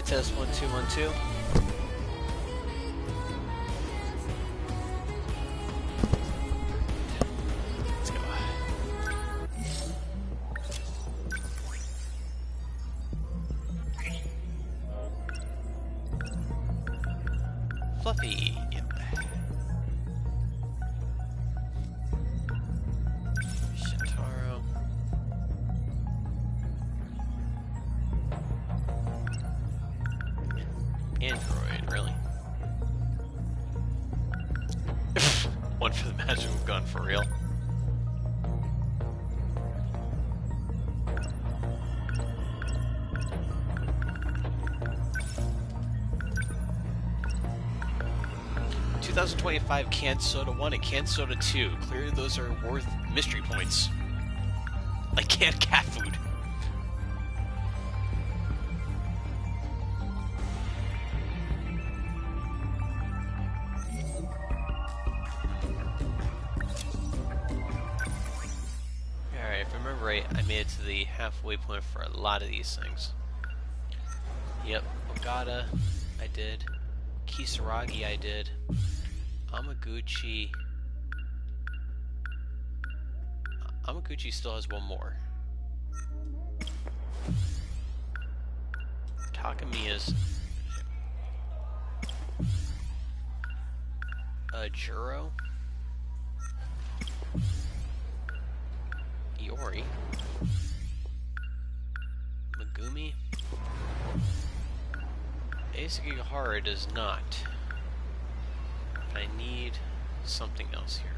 Test one, two, one, two. 5 canned soda 1 and canned soda 2. Clearly, those are worth mystery points. Like canned cat food. Alright, if I remember right, I made it to the halfway point for a lot of these things. Yep, Ogata, I did. Kisaragi, I did. Amiguchi. Amiguchi still has one more. Takamiya's. Uh, Juro. Iori. Megumi. Asagihara does not. Something else here.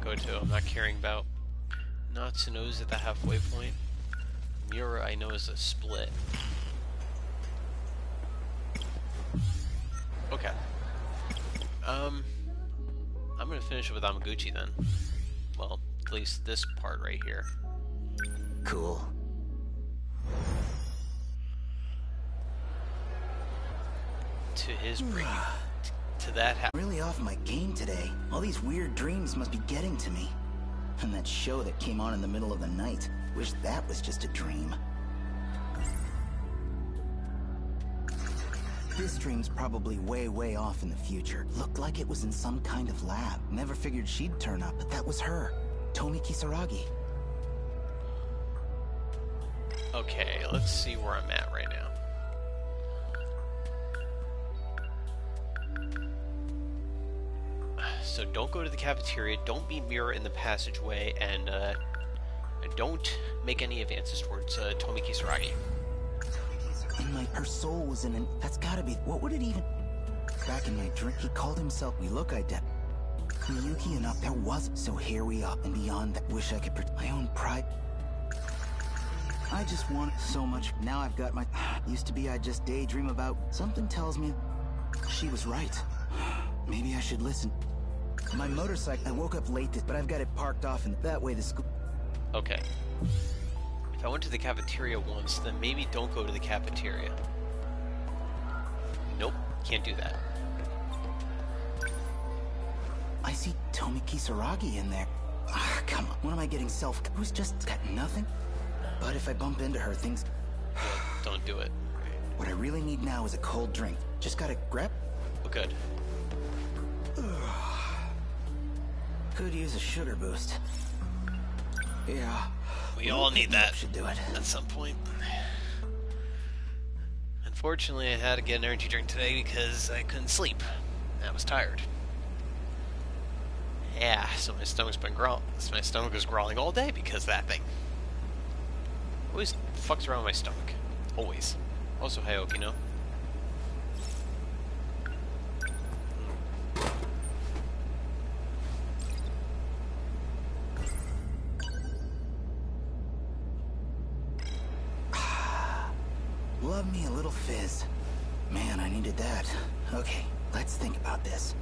Goto, I'm not caring about. Natsuno's at the halfway point. Miura, I know, is a split. Okay. Um, I'm gonna finish it with Amiguchi then. Well, at least this part right here. Cool. To his bring to that ha- Really off my game today. All these weird dreams must be getting to me. And that show that came on in the middle of the night. Wish that was just a dream. This dream's probably way, way off in the future. Looked like it was in some kind of lab. Never figured she'd turn up, but that was her. Tomi Kisaragi. Okay, let's see where I'm at So don't go to the cafeteria, don't meet Mira in the passageway, and uh, don't make any advances towards uh, Tomi Kisaragi. And like her soul was in an. That's gotta be. What would it even? Back in my drink, he called himself. We look identical. Miyuki and up there was. So here we are, and beyond that, wish I could. protect my own pride. I just want it so much. Now I've got my. Used to be I just daydream about. Something tells me she was right. Maybe I should listen. My motorcycle. I woke up late, but I've got it parked off, and that way the school. Okay. If I went to the cafeteria once, then maybe don't go to the cafeteria. Nope, can't do that. I see Tomi Kisaragi in there. Ah, come on. What am I getting self? Who's just got nothing? But if I bump into her, things. Don't do it. What I really need now is a cold drink. Just gotta grab. Well, good. Could use a sugar boost. Yeah. We all need that Should do it. at some point. Unfortunately, I had to get an energy drink today because I couldn't sleep. I was tired. Yeah, so my stomach's been growling. My stomach was growling all day because of that thing. Always fucks around my stomach. Always. Also, hi Okino. Love me a little fizz. Man, I needed that. Okay, let's think about this.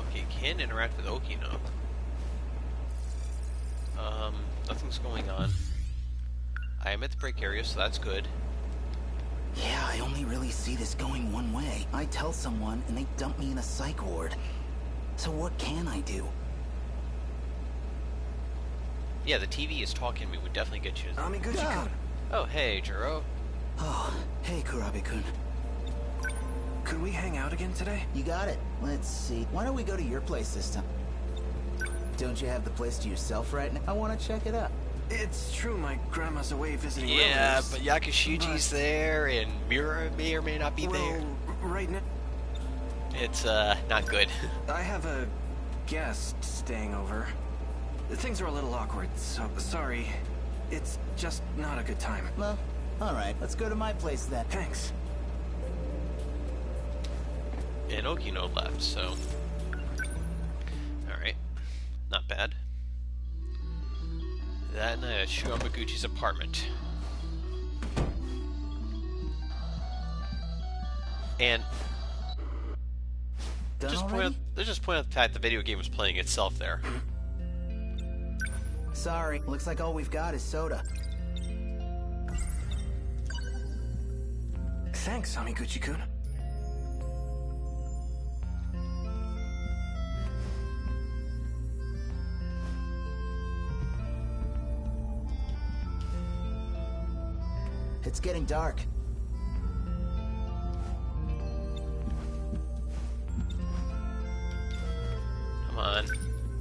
Okay, can interact with Okino. Um, nothing's going on. I am at the break area, so that's good. Yeah, I only really see this going one way. I tell someone, and they dump me in a psych ward. So what can I do? Yeah, the TV is talking to me would definitely get you. Amiguchi-kun. Oh, hey, Juro. Oh, hey, Kurabe-kun. Could we hang out again today? You got it. Let's see. Why don't we go to your place this time? Don't you have the place to yourself right now? I want to check it out. It's true my grandma's away visiting Yeah, relatives. but Yakushiji's there, and Mira may or may not be well, there. r- right now, It's, uh, not good. I have a guest staying over. Things are a little awkward, so sorry. It's just not a good time. Well, all right. Let's go to my place then. Thanks. and Okino left, so... Alright. Not bad. That night uh, at Shu Amiguchi's apartment. And Done just point out, let's just point out the fact the video game was playing itself there. Sorry. Looks like all we've got is soda. Thanks, Amiguchi-kun. It's getting dark.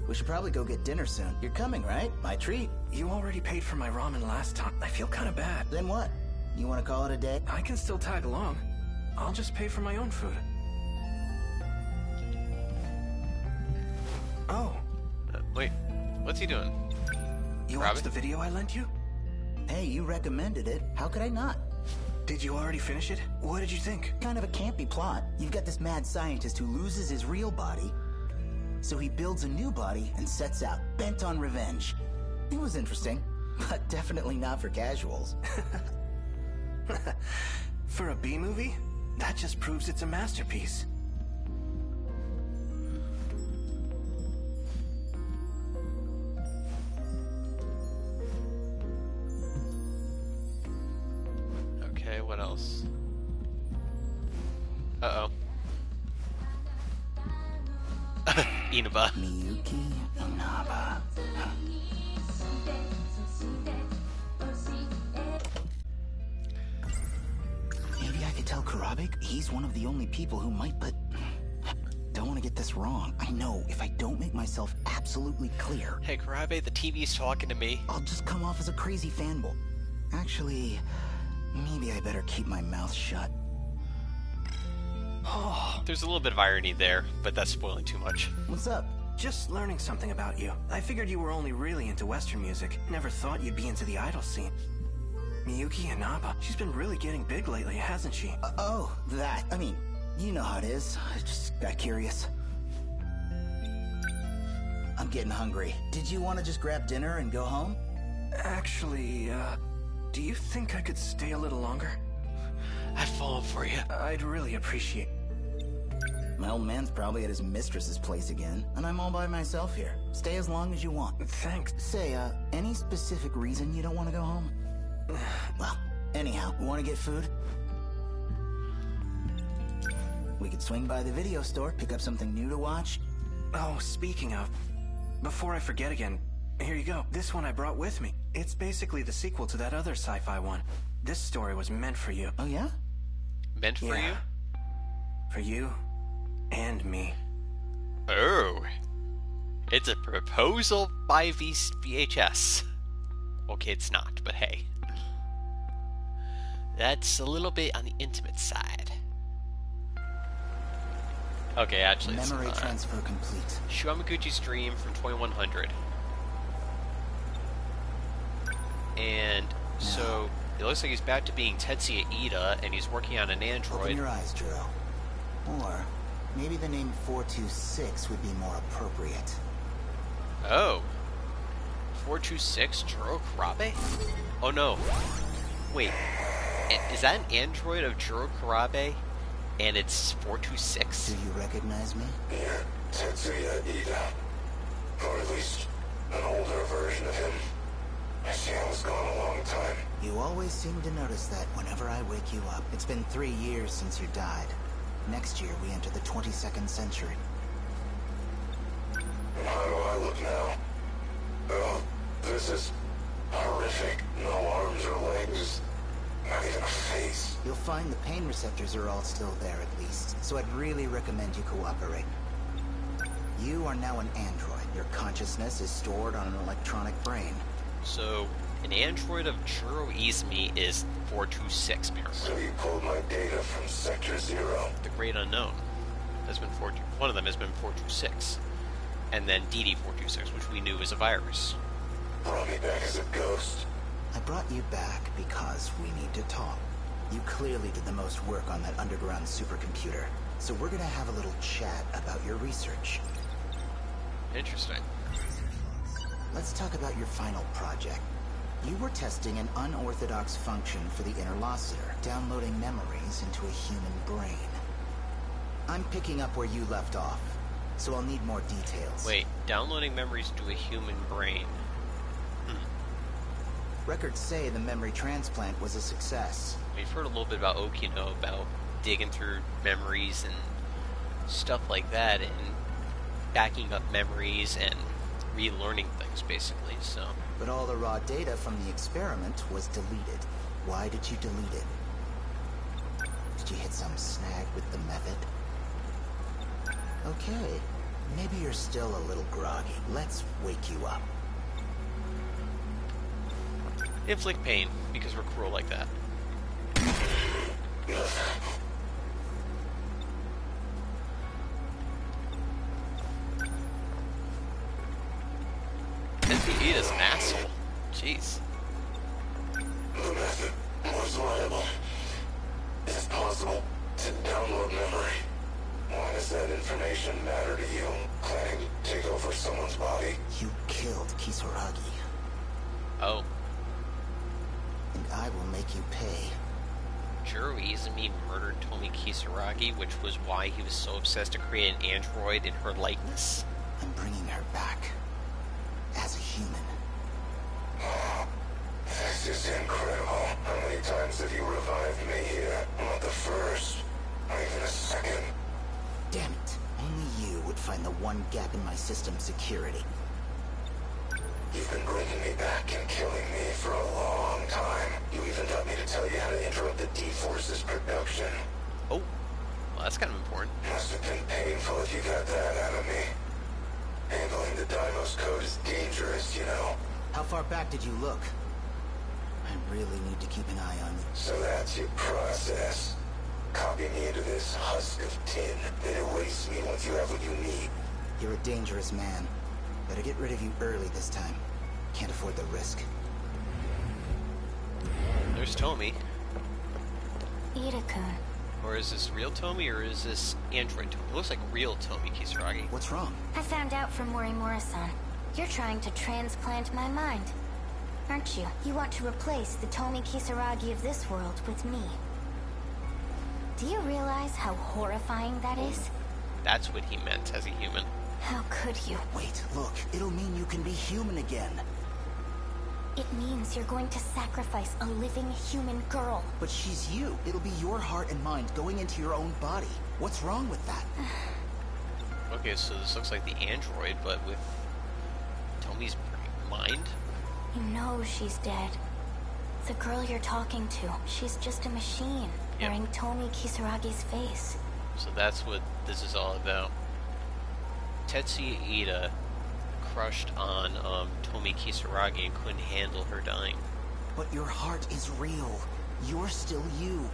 We should probably go get dinner soon. You're coming, right? My treat. You already paid for my ramen last time. I feel kind of bad. Then what? You want to call it a day? I can still tag along. I'll just pay for my own food. Oh, Uh, wait, what's he doing? you Robin? watched the video I lent you? Hey, you recommended it. How could I not? Did you already finish it? What did you think? Kind of a campy plot. You've got this mad scientist who loses his real body, so he builds a new body and sets out, bent on revenge. It was interesting, but definitely not for casuals. For a B movie? That just proves it's a masterpiece. Talking to me. I'll just come off as a crazy fanboy. Actually, maybe I better keep my mouth shut. Oh, There's a little bit of irony there, but that's spoiling too much. What's up? just learning something about you. I figured you were only really into Western music. Never thought you'd be into the idol scene. Miyuki Inaba, she's been really getting big lately, hasn't she? Uh, oh, that. I mean, you know how it is. I just got curious. I'm getting hungry. Did you want to just grab dinner and go home? Actually, uh, do you think I could stay a little longer? I've fallen for you. I'd really appreciate. My old man's probably at his mistress's place again, and I'm all by myself here. Stay as long as you want. Thanks. Say, uh, any specific reason you don't want to go home? Well, anyhow, want to get food? We could swing by the video store, pick up something new to watch. Oh, speaking of, before I forget again, here you go. This one I brought with me. It's basically the sequel to that other sci-fi one. This story was meant for you. Oh, yeah? Meant for Yeah. you? For you and me. Oh. It's a proposal by v- VHS. Okay, it's not, but hey. That's a little bit on the intimate side. Okay, actually, it's Memory transfer complete. Shu Amiguchi's Dream from 2100. And so it looks like he's back to being Tetsuya Ida, and he's working on an android. Open your eyes, Juro. Or maybe the name 426 would be more appropriate. Oh. 426 Juro Kurabe? Oh no. Wait. Eh, is that an android of Juro Kurabe? And it's 426? Do you recognize me? Yeah, Tetsuya Ida. Or at least an older version of him. I see I was gone a long time. You always seem to notice that whenever I wake you up. It's been three years since you died. Next year, we enter the 22nd century. And how do I look now? Well, This is horrific. No arms or legs. Not even a face. You'll find the pain receptors are all still there at least, so I'd really recommend you cooperate. You are now an android. Your consciousness is stored on an electronic brain. So, an android of Juro Izumi is 426, apparently. So you pulled my data from Sector Zero. The Great Unknown has been 4, one of them has been 426. And then DD426, which we knew was a virus. Brought me back as a ghost. I brought you back because we need to talk. You clearly did the most work on that underground supercomputer, so we're gonna have a little chat about your research. Interesting. Let's talk about your final project. You were testing an unorthodox function for the interlocutor, downloading memories into a human brain. I'm picking up where you left off, so I'll need more details. Wait, downloading memories to a human brain. Records say the memory transplant was a success. We've heard a little bit about Okino, about digging through memories and stuff like that, and backing up memories and relearning things, basically, so... But all the raw data from the experiment was deleted. Why did you delete it? Did you hit some snag with the method? Okay, maybe you're still a little groggy. Let's wake you up. Inflict pain, because we're cruel like that. SVE is an asshole. Jeez. The method was viable. Is it possible to download memory? Why does that information matter to you? Planning to take over someone's body? You killed Kisaragi, Oh, I will make you pay. Juro Izumi murdered Tomi Kisaragi, which was why he was so obsessed to create an android in her likeness? I'm bringing her back. As a human. This is incredible. How many times have you revived me here? Not the first. Not even a second. Damn it. Only you would find the one gap in my system's security. You've been bringing me back and killing me for a long time. You got me to tell you how to interrupt the D-Force's production. Oh, well, that's kind of important. Must have been painful if you got that out of me. Handling the Deimos code is dangerous, you know. How far back did you look? I really need to keep an eye on you. So that's your process. Copy me into this husk of tin, then erase me once you have what you need. You're a dangerous man. Better get rid of you early this time. Can't afford the risk. There's Tomi. Ida-kun, Or is this real Tomi, or is this android Tomi? It looks like real Tomi Kisaragi. What's wrong? I found out from Morimura-san. You're trying to transplant my mind. Aren't you? You want to replace the Tomi Kisaragi of this world with me. Do you realize how horrifying that is? That's what he meant as a human. How could you? Wait, look. It'll mean you can be human again. It means you're going to sacrifice a living human girl. But she's you. It'll be your heart and mind going into your own body. What's wrong with that? Okay, so this looks like the android, but with Tomi's mind? You know she's dead. The girl you're talking to, she's just a machine, Yep. wearing Tomi Kisaragi's face. So that's what this is all about. Tetsuya Ida crushed on um, Tomi Kisaragi and couldn't handle her dying. But your heart is real. You're still you.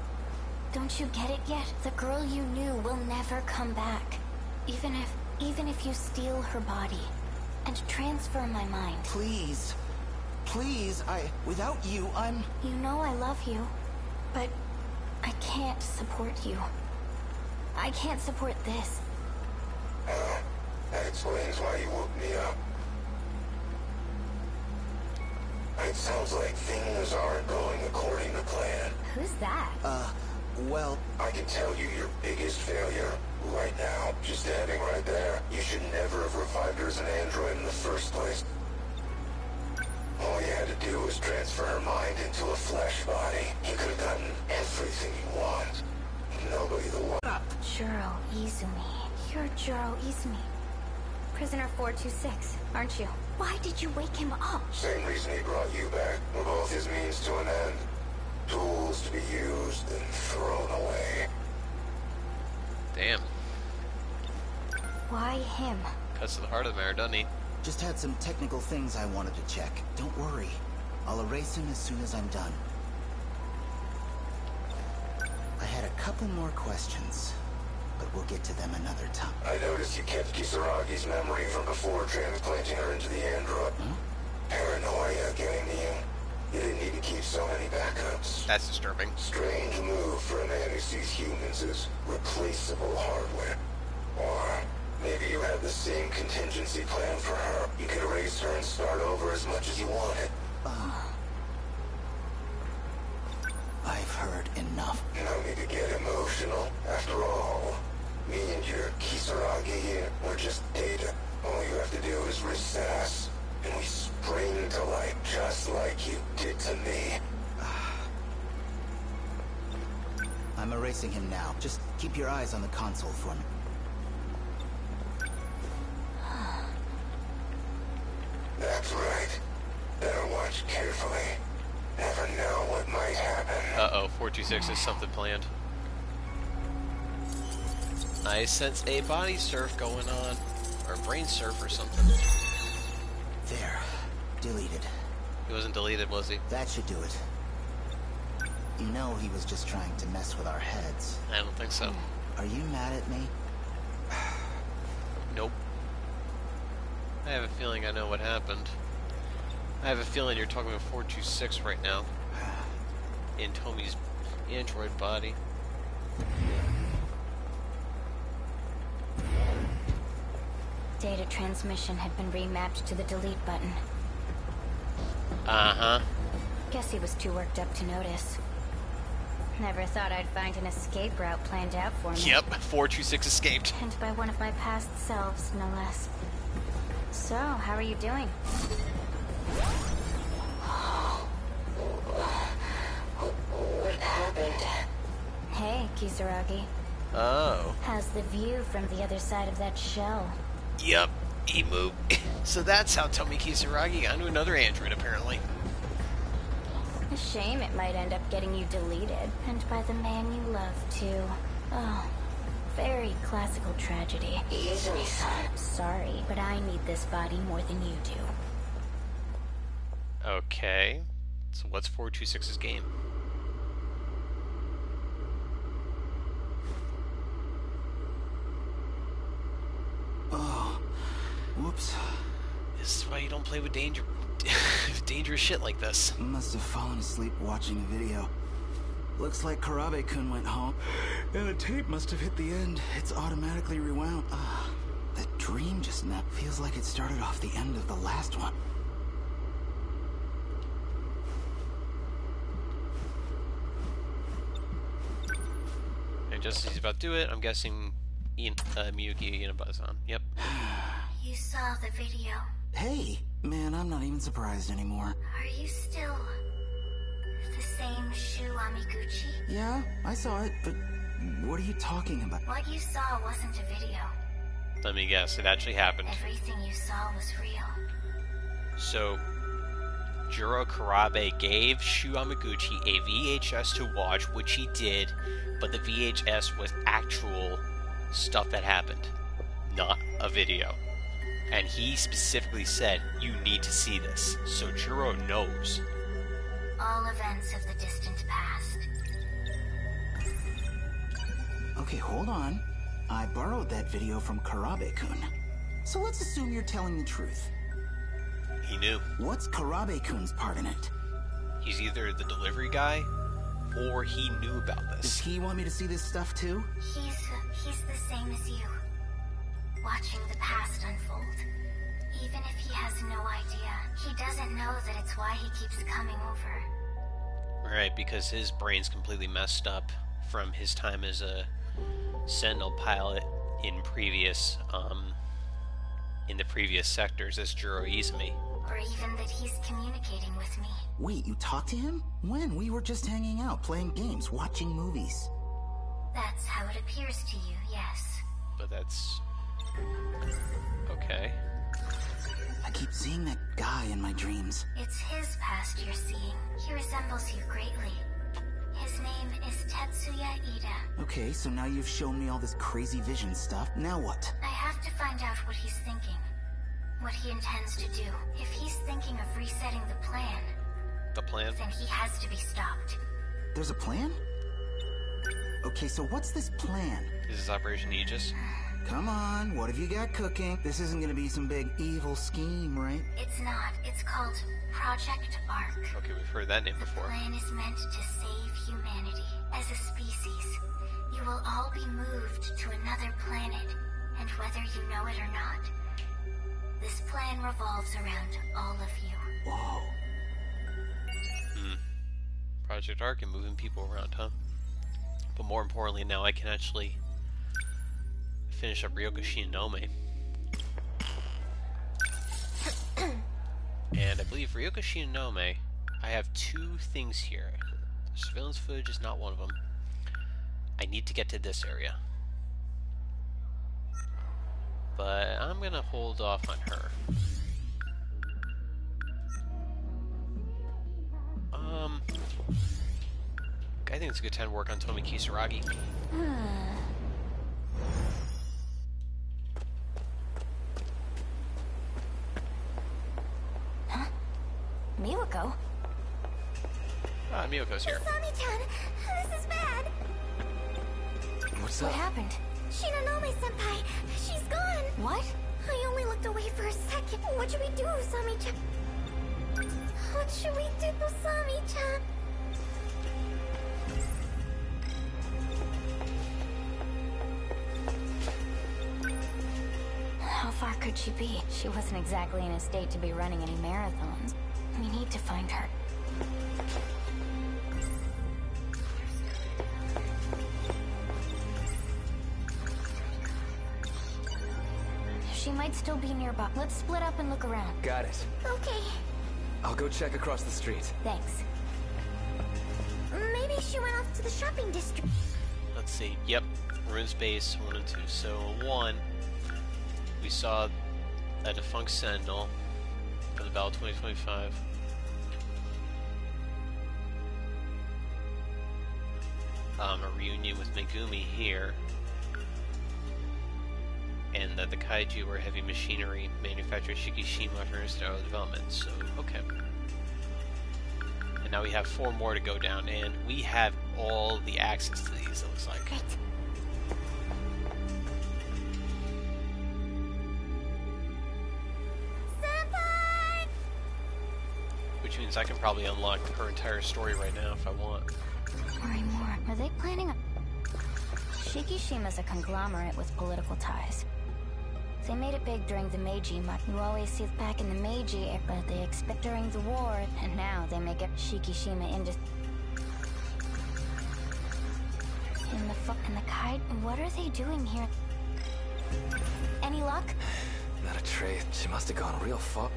Don't you get it yet? The girl you knew will never come back. Even if, even if you steal her body and transfer my mind. Please. Please, I... Without you, I'm... You know I love you, but I can't support you. I can't support this. That explains why you woke me up. It sounds like things aren't going according to plan. Who's that? Uh, well, I can tell you your biggest failure right now, just standing right there. You should never have revived her as an android in the first place. All you had to do was transfer her mind into a flesh body. You could have gotten everything you want. Nobody the one. Juro Izumi. You're Juro Izumi. Prisoner 426, aren't you? Why did you wake him up? Same reason he brought you back. We're both his means to an end. Tools to be used and thrown away. Damn. Why him? Cuts to the heart of the matter, doesn't he? Just had some technical things I wanted to check. Don't worry. I'll erase him as soon as I'm done. I had a couple more questions, but we'll get to them another time. I noticed you kept Kisaragi's memory from before transplanting her into the android. Paranoia getting to you. You didn't need to keep so many backups. That's disturbing. Strange move for a man who sees humans as replaceable hardware. Or maybe you had the same contingency plan for her. You could erase her and start over as much as you wanted. Ah. I've heard enough. No need to get emotional. After all, me and your Kisaragi here, we're just data. All you have to do is reset us, and we spring to life just like you did to me. I'm erasing him now. Just keep your eyes on the console for me. That's right. Better watch carefully. Never know what might happen. Uh-oh, 426 is something planned. I sense a body surf going on. Or brain surf or something. There. Deleted. He wasn't deleted, was he? That should do it. You know he was just trying to mess with our heads. I don't think so. Hmm. Are you mad at me? Nope. I have a feeling I know what happened. I have a feeling you're talking about 426 right now. In Tomi's android body. Data transmission had been remapped to the delete button. Uh-huh. Guess he was too worked up to notice. Never thought I'd find an escape route planned out for me. Yep, 426 escaped. And by one of my past selves, no less. So, how are you doing? What happened? Hey, Kisaragi. Oh. How's the view from the other side of that shell? Yep, he moved. so that's how Tomi Kisaragi got into another android, apparently. A shame it might end up getting you deleted. And by the man you love, too. Oh, very classical tragedy. Izumi-san. Sorry, but I need this body more than you do. Okay. So what's 426's game? Oh. Whoops. This is why you don't play with danger dangerous shit like this. Must have fallen asleep watching a video. Looks like Kurabe-kun went home. And the tape must have hit the end. It's automatically rewound. Ah, the dream just now feels like it started off the end of the last one. And just as he's about to do it, I'm guessing Ian, uh, Miyuki Ian buzz on. Yep. You saw the video. Hey, man, I'm not even surprised anymore. Are you still the same Shu Amiguchi? Yeah, I saw it, but what are you talking about? What you saw wasn't a video. Let me guess, it actually happened. Everything you saw was real. So, Juro Kurabe gave Shu Amiguchi a VHS to watch, which he did, but the VHS was actual stuff that happened, not a video. And he specifically said, You need to see this. So Juro knows. All events of the distant past. Okay, hold on. I borrowed that video from Kurabe-kun. So let's assume you're telling the truth. He knew. What's Kurabe-kun's part in it? He's either the delivery guy or he knew about this. Does he want me to see this stuff too? He's he's the same as you. Watching the past unfold. Even if he has no idea, he doesn't know that it's why he keeps coming over. Right, because his brain's completely messed up from his time as a Sentinel pilot in previous, um, in the previous sectors as Juro Izumi. Or even that he's communicating with me. Wait, you talked to him? When? We were just hanging out, playing games, watching movies. That's how it appears to you, yes. But that's okay. I keep seeing that guy in my dreams. It's his past you're seeing. He resembles you greatly. His name is Tetsuya Ida. Okay, so now you've shown me all this crazy vision stuff. Now what? I have to find out what he's thinking. What he intends to do. If he's thinking of resetting the plan, The plan? then he has to be stopped. There's a plan? Okay, so what's this plan? This is Operation Aegis. Come on, what have you got cooking? This isn't gonna be some big evil scheme, right? It's not. It's called Project Ark. Okay, we've heard that name before. The before. plan is meant to save humanity. As a species, you will all be moved to another planet, and whether you know it or not, this plan revolves around all of you. Whoa. Hmm. Project Ark and moving people around, huh? But more importantly, now I can actually finish up Ryoko Shinonome. and I believe Ryoko Shinonome, I have two things here. Surveillance footage is not one of them. I need to get to this area. But I'm gonna hold off on her. Um, I think it's a good time to work on Tomi Kisaragi. Miwako? Ah, Miyoko's here. Sami-chan, this is bad. What's What happened? Shinonome-senpai, she's gone. What? I only looked away for a second. What should we do, Sami-chan? What should we do, Sami-chan? How far could she be? She wasn't exactly in a state to be running any marathons. We need to find her. She might still be nearby. Let's split up and look around. Got it. Okay, I'll go check across the street. thanks. Maybe she went off to the shopping district. Let's see. Yep, Ruins Base 1 and 2. So, 1, we saw a defunct Sentinel Battle 2025. Um, a reunion with Megumi here. And that the kaiju were heavy machinery manufactured Shikishima for interstellar development. So, okay. And now we have four more to go down, and we have all the access to these, it looks like. Which means I can probably unlock her entire story right now if I want. Worry more. Are they planning a... Shikishima's a conglomerate with political ties. They made it big during the Meiji, but you always see it back in the Meiji era, but they expect during the war, and now they make it Shikishima into... In the fu- in the kite, what are they doing here? Any luck? Not a trace. She must have gone real far.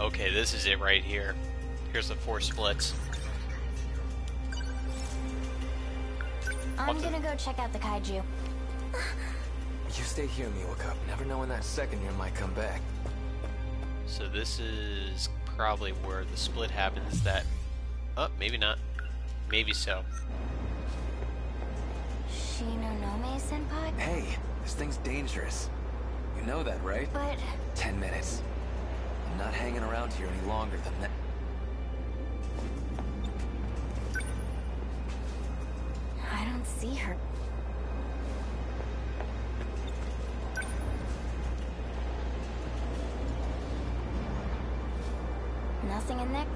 Okay, this is it right here. Here's the four splits. I'm gonna go check out the kaiju. You stay here, Miwako. Never know when that second year might come back. So this is probably where the split happens that... Oh, maybe not. Maybe so. Shinonome-senpai? Hey, this thing's dangerous. You know that, right? But... Ten minutes. I'm not hanging around here any longer than that. I don't see her. Nothing in there?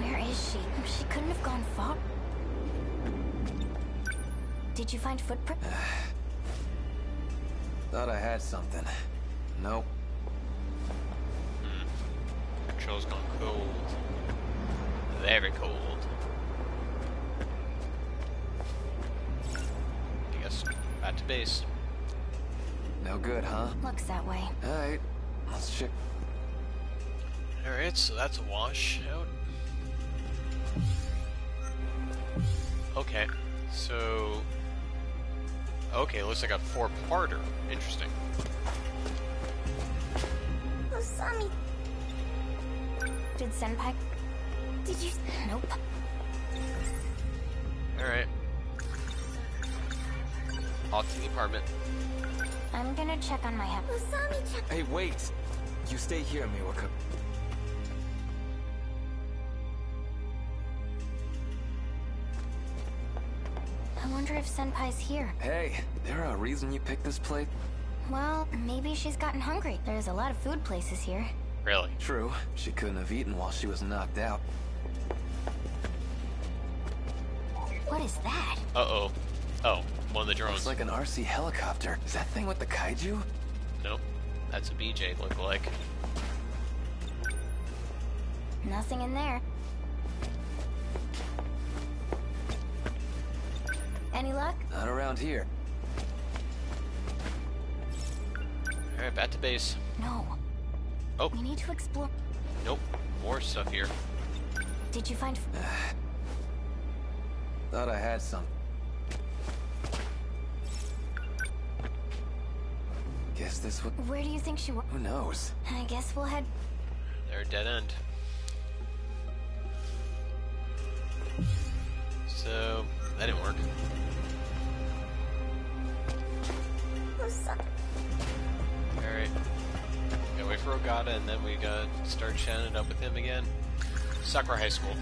Where is she? She couldn't have gone far. Did you find footprint? Thought I had something. Nope. Hmm. Control's gone cold. Very cold. I guess back to base. No good, huh? Looks that way. Alright. Let's check. Alright, so that's a wash out. Okay, so Okay, looks like a four-parter. Interesting. Usami. Did Senpai... Did you... Nope. Alright. Off to the apartment. I'm gonna check on my head. Usami check... Hey, wait! You stay here, Miwako. I wonder if Senpai's here. Hey, there are a reason you picked this place? Well, maybe she's gotten hungry. There's a lot of food places here. Really? True, she couldn't have eaten while she was knocked out. What is that? Uh-oh. Oh, one of the drones. It's like an RC helicopter. Is that thing with the kaiju? Nope. That's a BJ look like. Nothing in there. Any luck? Not around here. Alright, back to base. No. Oh, We need to explore. nope. More stuff here. Did you find... Thought I had some. Guess this would. Where do you think she was? Who knows? I guess we'll head... They're a dead end. So, that didn't work. Ogata and then we gotta start chatting up with him again. Sakura High School.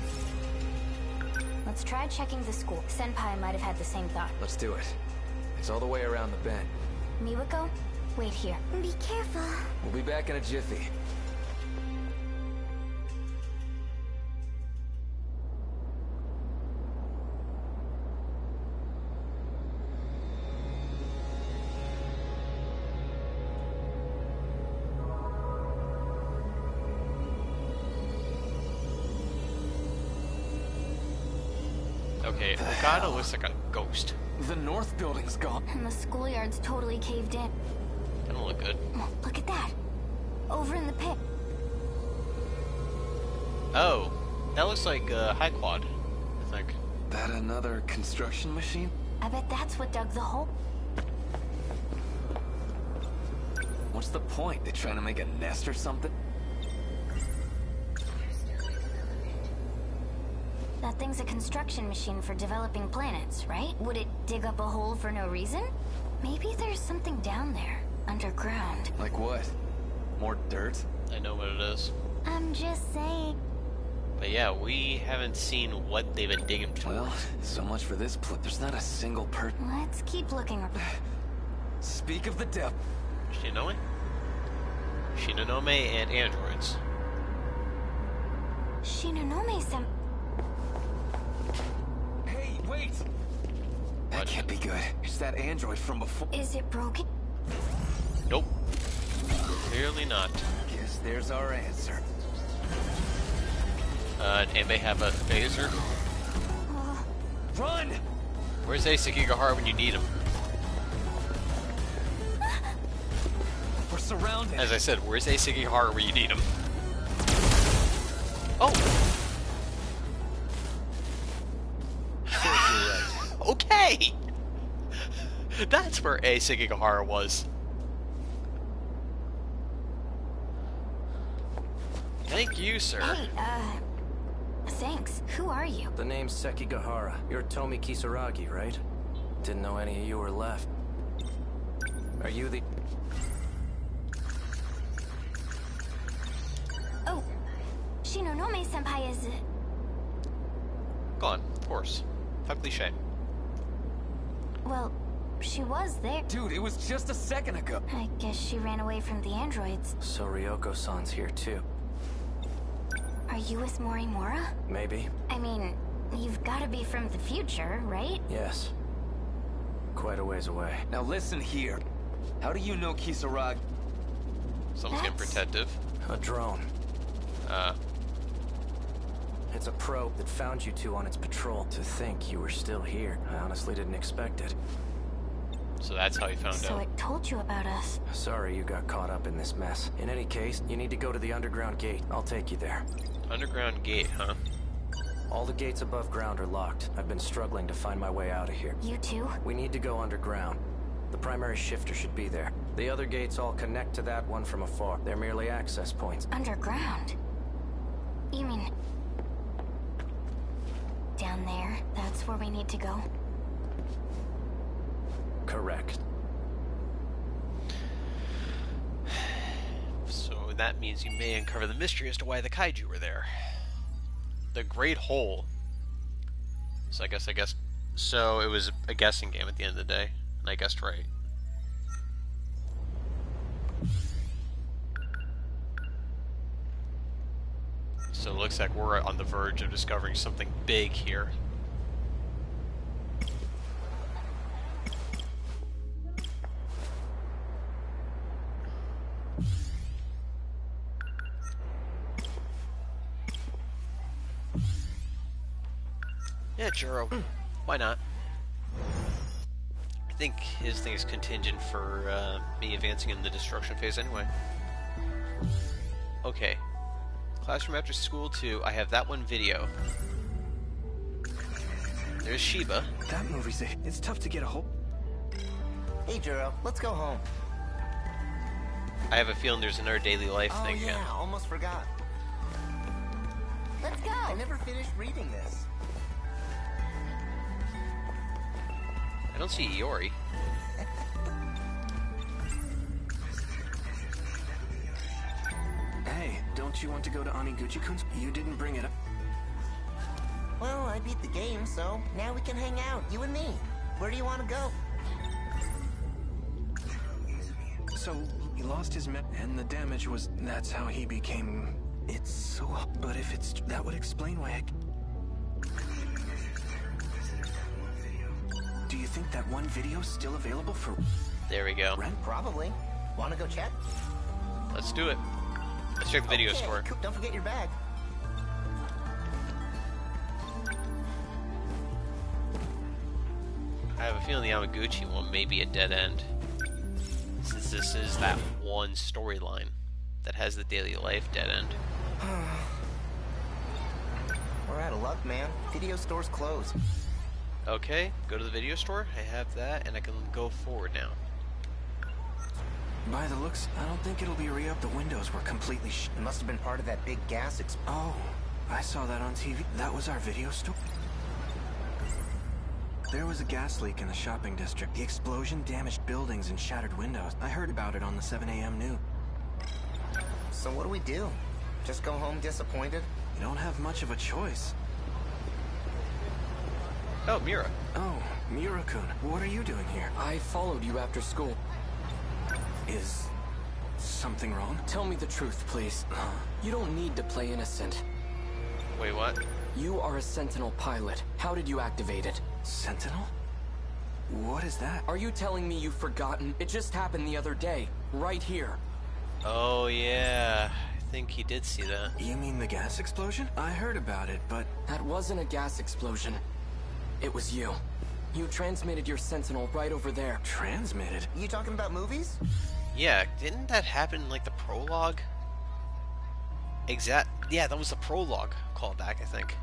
Let's try checking the school. Senpai might have had the same thought. Let's do it. It's all the way around the bend. Miwako, wait here. Be careful. We'll be back in a jiffy. Building's gone. And the schoolyard's totally caved in. That don't look good. Look at that. Over in the pit. Oh, that looks like uh, High Quad, I think. That another construction machine? I bet that's what dug the hole. What's the point? They trying to make a nest or something? That thing's a construction machine for developing planets, right? Would it dig up a hole for no reason? Maybe there's something down there, underground. Like what? More dirt? I know what it is. I'm just saying. But yeah, we haven't seen what they've been digging to. Well, so much for this pl- There's not a single per- Let's keep looking. Speak of the devil. Shinonome? Shinonome and androids. Shinonome-sem. Hey! That What? can't be good. It's that android from before. Is it broken? Nope. Clearly not. Guess there's our answer. Uh, anybody have a phaser? Uh, Run! Where's Ace Gigahara when you need him? We're surrounded. As I said, where's Ace Gigahara where you need him? Oh! That's where Ace Gigahara was. Thank you, sir. hey, uh... Thanks. Who are you? The name's Sekigahara. You're Tomi Kisaragi, right? Didn't know any of you were left. Are you the... Oh, Shinonome-senpai is... uh, Go on, of course. How cliche. Well, she was there. Dude, it was just a second ago. I guess she ran away from the androids. So Ryoko-san's here too. Are you with Morimura? Maybe? I mean, you've gotta be from the future, right? Yes. Quite a ways away. Now listen here. How do you know Kisaragi? Someone's getting That's- protective. A drone. Uh, It's a probe that found you two on its patrol. To think you were still here. I honestly didn't expect it. So that's how he found So out. So it told you about us. Sorry you got caught up in this mess. In any case, you need to go to the underground gate. I'll take you there. Underground gate, huh? All the gates above ground are locked. I've been struggling to find my way out of here. You too? We need to go underground. The primary shifter should be there. The other gates all connect to that one from afar. They're merely access points. Underground? You mean... Down there? That's where we need to go? Correct. So that means you may uncover the mystery as to why the kaiju were there. The Great Hole. So I guess I guess so it was a guessing game at the end of the day, and I guessed right. So it looks like we're on the verge of discovering something big here. Juro. Why not? I think his thing is contingent for uh, me advancing in the destruction phase anyway. Okay. Classroom after school too. I have that one video. There's Shiba. That movie's a... It's tough to get a hold... Hey, Juro, let's go home. I have a feeling there's another daily life Oh, thing yeah, again. almost forgot. Let's go! I never finished reading this. I don't see Iori. Hey, don't you want to go to Amiguchi-kun's? You didn't bring it up. Well, I beat the game, so now we can hang out, you and me. Where do you want to go? So, he lost his me- and the damage was... That's how he became... It's so... But if it's... That would explain why I... think that one video's still available for There we go. rent? Probably. Want to go check? Let's do it. Let's check the video Okay, store. Coop, don't forget your bag. I have a feeling the Amiguchi one may be a dead end. Since this is that one storyline that has the daily life dead end. We're out of luck, man. Video store's closed. Okay, go to the video store. I have that, and I can go forward now. By the looks, I don't think it'll be re-up. The windows were completely sh- It must have been part of that big gas ex- Oh, I saw that on TV. That was our video store. There was a gas leak in the shopping district. The explosion damaged buildings and shattered windows. I heard about it on the 7 a.m. news. So what do we do? Just go home disappointed? You don't have much of a choice. Oh, Mira. Oh, Miura-kun. what are you doing here? I followed you after school. Is something wrong? Tell me the truth, please. You don't need to play innocent. Wait, what? You are a Sentinel pilot. How did you activate it? Sentinel? What is that? Are you telling me you've forgotten? It just happened the other day, right here. Oh, yeah. I think he did see that. You mean the gas explosion? I heard about it, but That wasn't a gas explosion. It was you. You transmitted your Sentinel right over there. transmitted. You talking about movies? Yeah, didn't that happen in, like the prologue? Exact. Yeah, that was the prologue callback, I think.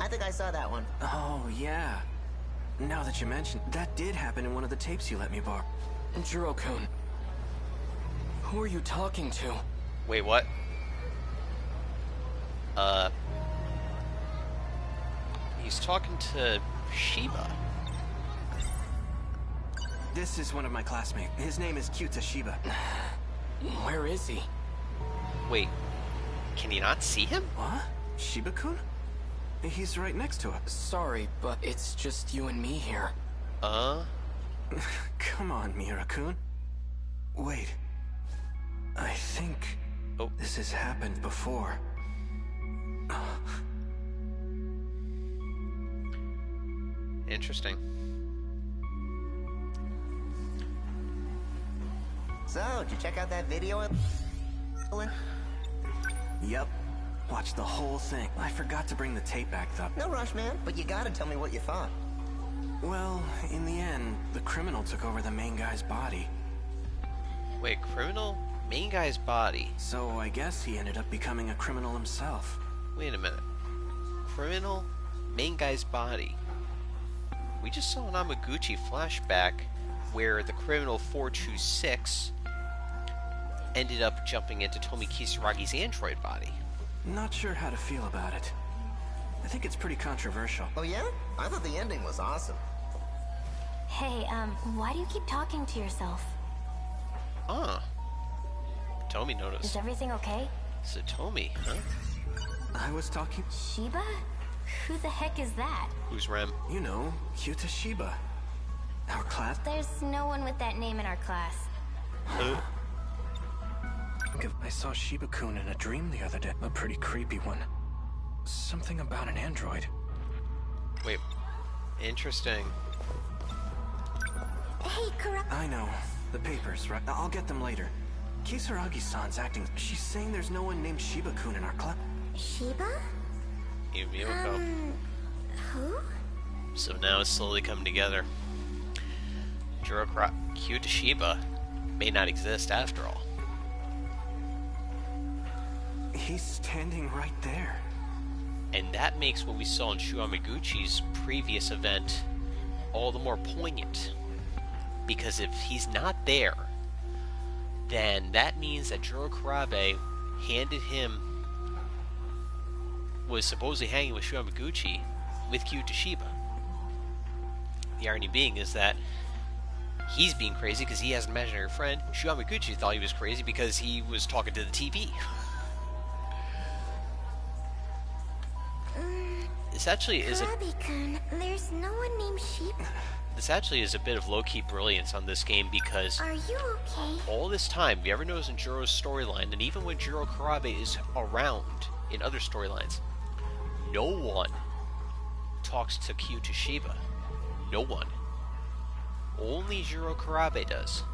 I think I saw that one. Oh, yeah. Now that you mention, that did happen in one of the tapes you let me borrow. Jiro-kun. Who are you talking to? Wait, what? Uh. He's talking to Shiba. This is one of my classmates. His name is Kyuta Shiba. Where is he? Wait, can you not see him? What? Shiba-kun? He's right next to us. Sorry, but it's just you and me here. Uh. Come on, Mirakun. Wait. I think Oh. this has happened before. Interesting. So, did you check out that video? Yep. Watch the whole thing. I forgot to bring the tape back though. No rush, man, but you gotta tell me what you thought. Well, in the end, the criminal took over the main guy's body. Wait, criminal? Main guy's body. So I guess he ended up becoming a criminal himself. Wait a minute. Criminal? Main guy's body. We just saw an Amiguchi flashback where the criminal 426 ended up jumping into Tomi Kisaragi's android body. Not sure how to feel about it. I think it's pretty controversial. Oh yeah? I thought the ending was awesome. Hey, um, why do you keep talking to yourself? Huh. Tomi noticed. Is everything okay? So Tomi, huh? I was talking, Shiba? Who the heck is that? Who's Rem? you know, Kyuta Shiba. Our class. There's no one with that name in our class. I saw Shiba-kun in a dream the other day. A pretty creepy one. Something about an android. Wait. Interesting. Hey, Kura- I know. The papers, right? I'll get them later. Kisaragi-san's acting. She's saying there's no one named Shiba-kun in our club. Shiba? Yumiko. Um, who? So now it's slowly coming together. Jurokra Kyuta Shiba may not exist after all. He's standing right there. And that makes what we saw in Shu Amiguchi's previous event all the more poignant. Because if he's not there, then that means that Juro Kurabe handed him was supposedly hanging with Shu Amiguchi with Kyuta Toshiba. The irony being is that he's being crazy because he has an imaginary friend. Shu Amiguchi thought he was crazy because he was talking to the TV. This actually is a there's no one named Shiba. this actually is a bit of low-key brilliance on this game because Are you okay? all this time, you ever notice in Juro's storyline, and even when Juro Kurabe is around in other storylines, no one talks to Kyuta Shiba. No one. Only Juro Kurabe does.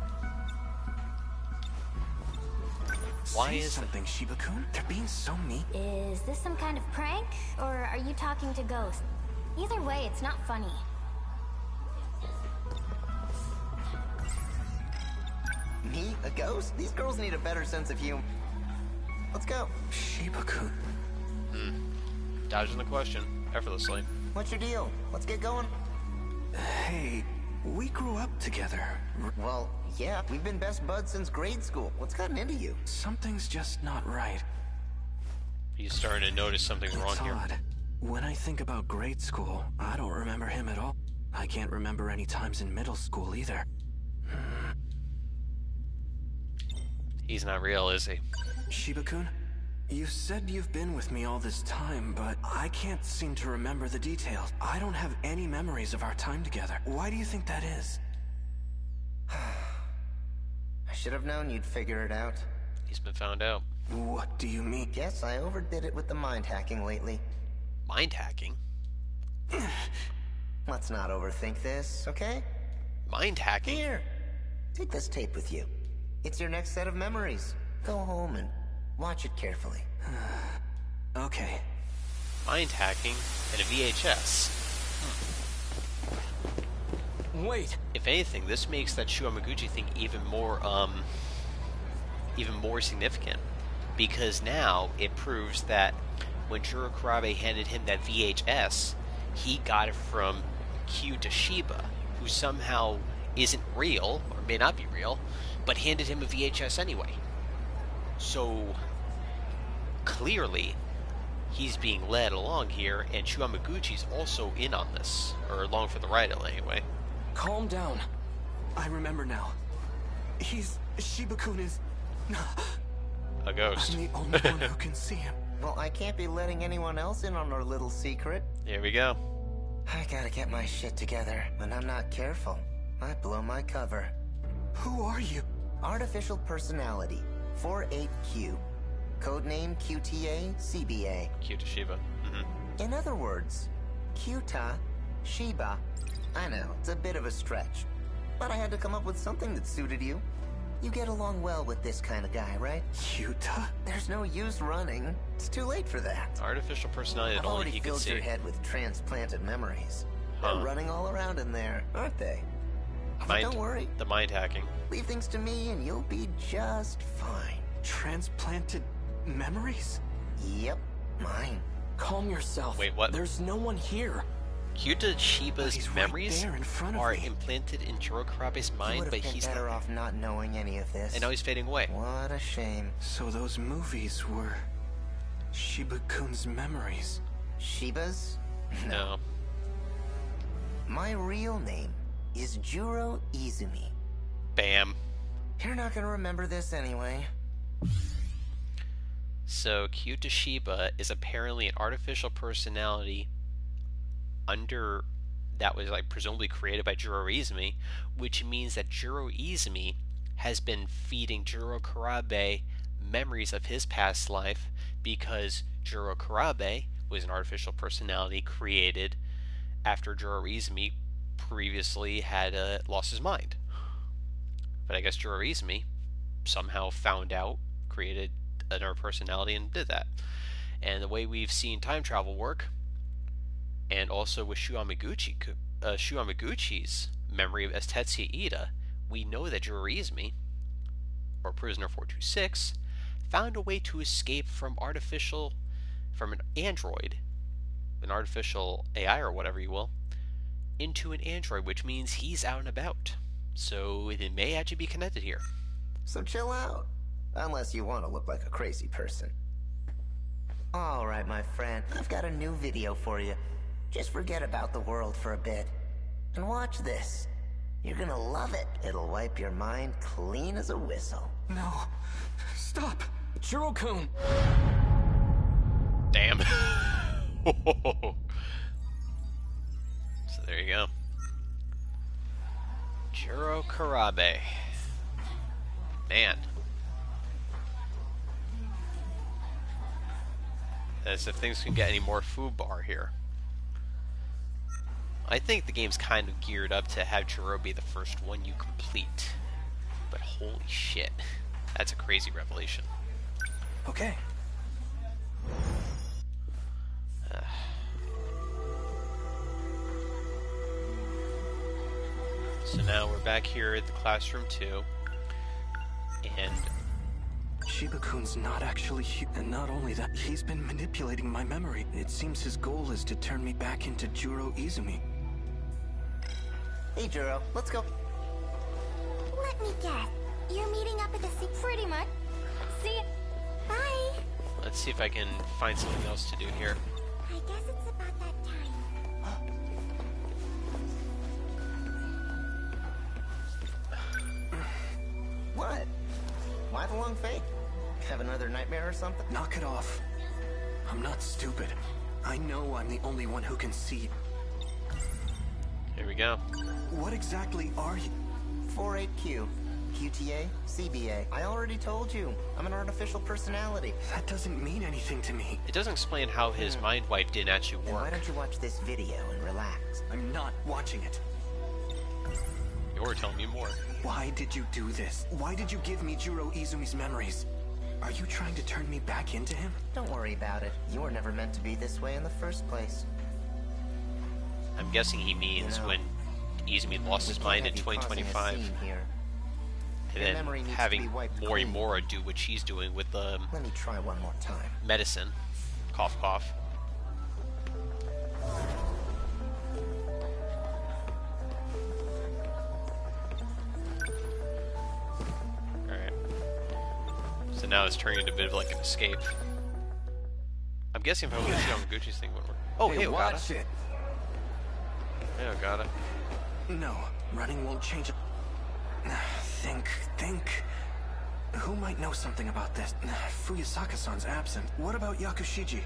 Why Say is something, Shiba-kun? They're being so neat. Is this some kind of prank? Or are you talking to Ghost? Either way, it's not funny. Me? A ghost? These girls need a better sense of humor. Let's go. Shiba-kun. Hmm. Dodging the question effortlessly. What's your deal? Let's get going. Hey, we grew up together. Well, yeah, we've been best buds since grade school. What's gotten into you? Something's just not right. He's starting to notice something's wrong it's here. odd. When I think about grade school, I don't remember him at all. I can't remember any times in middle school either. He's not real, is he? Shiba-kun, you said you've been with me all this time, but I can't seem to remember the details. I don't have any memories of our time together. Why do you think that is? I should have known you'd figure it out. He's been found out. What do you mean? Guess I overdid it with the mind hacking lately. Mind hacking? Let's not overthink this, okay? Mind hacking? Here, take this tape with you. It's your next set of memories. Go home and watch it carefully. Okay. Mind hacking and a VHS. Wait! If anything, this makes that Shu Amiguchi thing even more, um, even more significant. Because now it proves that when Juro Kurabe handed him that VHS, he got it from Q Shiba, who somehow isn't real, or may not be real, but handed him a VHS anyway. So, clearly, he's being led along here, and Shu Amiguchi's also in on this, or along for the ride anyway. Calm down. I remember now. He's... Shiba-kun is... A ghost. I'm the only one who can see him. Well, I can't be letting anyone else in on our little secret. Here we go. I gotta get my shit together. When I'm not careful, I blow my cover. Who are you? Artificial Personality, 48Q. Codename QTA CBA. Q Shiba. hmm In other words, Kyuta Shiba. I know, it's a bit of a stretch. But I had to come up with something that suited you. You get along well with this kind of guy, right? Yuta? There's no use running. It's too late for that. Artificial personality I've only already he could filled see. your head with transplanted memories. Huh. They're running all around in there, aren't they? Mind, Don't worry. The mind hacking. Leave things to me and you'll be just fine. Transplanted memories? Yep, mine. Calm yourself. Wait, what? There's no one here. Kyuta Shiba's he's right memories there in front of are me. implanted in Jiro Kurabe's mind, would but he's better not. off not knowing any of this. And now he's fading away. What a shame. So those movies were Shiba-kun's memories. Shiba's? No. My real name is Juro Izumi. Bam. You're not gonna remember this anyway. So Kyuta Shiba is apparently an artificial personality under that was like presumably created by Jiro Izumi, which means that Jiro Izumi has been feeding Jiro Kurabe memories of his past life because Jiro Kurabe was an artificial personality created after Jiro Izumi previously had uh, lost his mind. But I guess Jiro Izumi somehow found out, created another personality, and did that. And the way we've seen time travel work, and also with Shu Amiguchi, uh, memory as Tetsuya Ida, we know that Jiro Izumi, or Prisoner 426, found a way to escape from artificial, from an android, an artificial AI or whatever you will, into an android, which means he's out and about. So it may actually be connected here. So chill out. Unless you want to look like a crazy person. Alright, my friend. I've got a new video for you. Just forget about the world for a bit. And watch this. You're gonna love it. It'll wipe your mind clean as a whistle. No. Stop. Jiro-kun! Damn. so there you go. Jiro Kurabe. Man. As if things can get any more food bar here. I think the game's kind of geared up to have Jiro be the first one you complete. But holy shit. That's a crazy revelation. Okay. So now we're back here at the classroom too. And Shiba-kun's not actually hu- And not only that, he's been manipulating my memory. It seems his goal is to turn me back into Juro Izumi. Hey, Juro, let's go. Let me guess. You're meeting up at the sea pretty much. See Bye. let's see if I can find something else to do here. I guess it's about that time. What? Why the long fake? Have another nightmare or something? Knock it off. I'm not stupid. I know I'm the only one who can see. Here we go. What exactly are you? 48Q. QTA, CBA. I already told you. I'm an artificial personality. That doesn't mean anything to me. It doesn't explain how his hmm. mind wipe didn't actually Then why don't you watch this video and relax? I'm not watching it. You're telling me more. Why did you do this? Why did you give me Juro Izumi's memories? Are you trying to turn me back into him? Don't worry about it. You were never meant to be this way in the first place. I'm guessing he means You know, when Izumi lost his mind in can't have you causing a 2025, scene here. and Your memory then having be wiped Mori clean. Mora do what she's doing with the um, Let me try one more time. medicine. Cough, cough. So now it's turning into a bit of like an escape. I'm guessing if I went to Gucci's thing would work. Oh, hey, Ogata. watch it. Hey, Ogata. No, running won't change it. Think, think. Who might know something about this? Fuyusaka-san's absent. What about Yakushiji?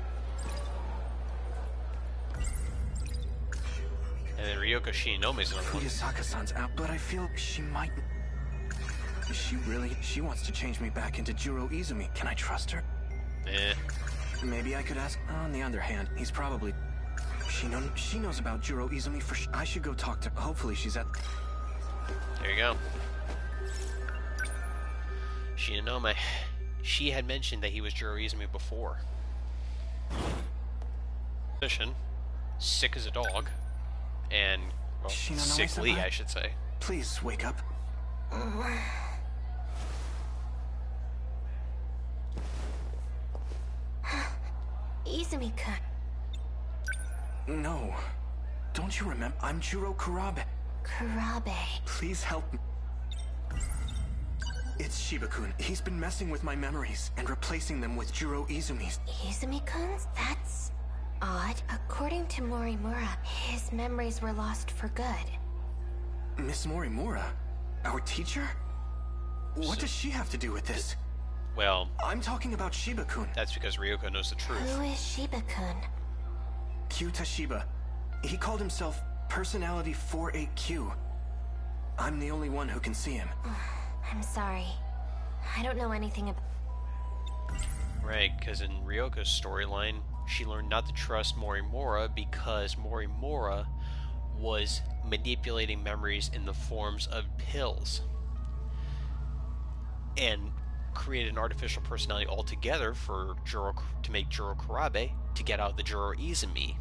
And then Ryoko another one. Fuyusaka-san's out, but I feel she might... Is she really... She wants to change me back into Juro Izumi. Can I trust her? Eh. Maybe I could ask... On the other hand, he's probably... She, know, she knows about Juro Izumi for... Sh I should go talk to... Hopefully she's at... There you go. Shinonome. She had mentioned that he was Juro Izumi before. Position. Sick as a dog. And, well, sickly. I should say. Please, wake up. Izumi-kun. No. Don't you remember? I'm Juro Kurabe. Kurabe. Please help me. It's Shiba-kun. He's been messing with my memories and replacing them with Juro Izumi's. Izumi-kun's? That's odd. According to Morimura, his memories were lost for good. Miss Morimura? Our teacher? What does she have to do with this? Well, I'm talking about Shiba-kun. that's because Ryoko knows the truth. Who is Shiba-kun? Kyuta Shiba. He called himself Personality 48Q. I'm the only one who can see him. I'm sorry. I don't know anything about... Right, because in Ryoko's storyline, she learned not to trust Morimura because Morimura was manipulating memories in the forms of pills and created an artificial personality altogether for Juro to make Juro Kurabe to get out the Juro Izumi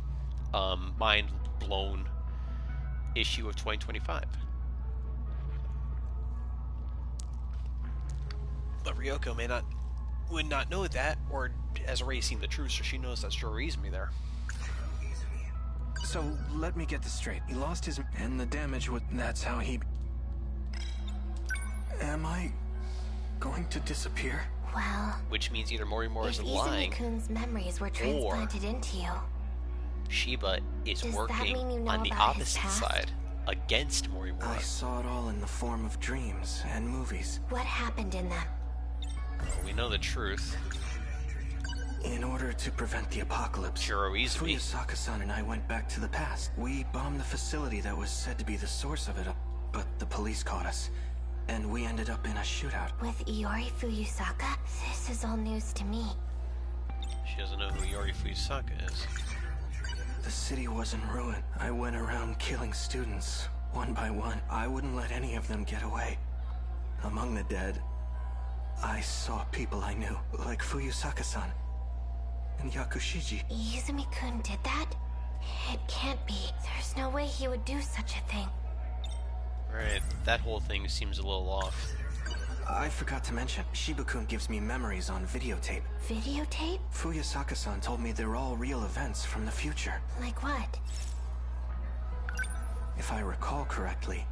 um, mind blown issue of 2025. But Ryoko may not would not know that, or has already seen the truth, so she knows that's Juro Izumi there. So, let me get this straight. He lost his... And the damage was... That's how he... Am I... going to disappear? Well, Which means either Morimura is if lying, Izumi-kun's memories were transplanted into you, Shiba is Does working you know on the opposite side, against Mori Mori. I saw it all in the form of dreams and movies. what happened in them? Well, we know the truth. In order to prevent the apocalypse, Juro Izumi. Fuyusaka-san and I went back to the past. We bombed the facility that was said to be the source of it, but the police caught us. And we ended up in a shootout. With Iori Fuyusaka? This is all news to me. She doesn't know who Iori Fuyusaka is. The city was in ruin. I went around killing students, one by one. I wouldn't let any of them get away. Among the dead, I saw people I knew, like Fuyusaka-san and Yakushiji. Izumi-kun did that? It can't be. There's no way he would do such a thing. Right, that whole thing seems a little off. I forgot to mention, Shiba-kun gives me memories on videotape. Videotape? Fuyusaka-san told me they're all real events from the future. Like what? If I recall correctly,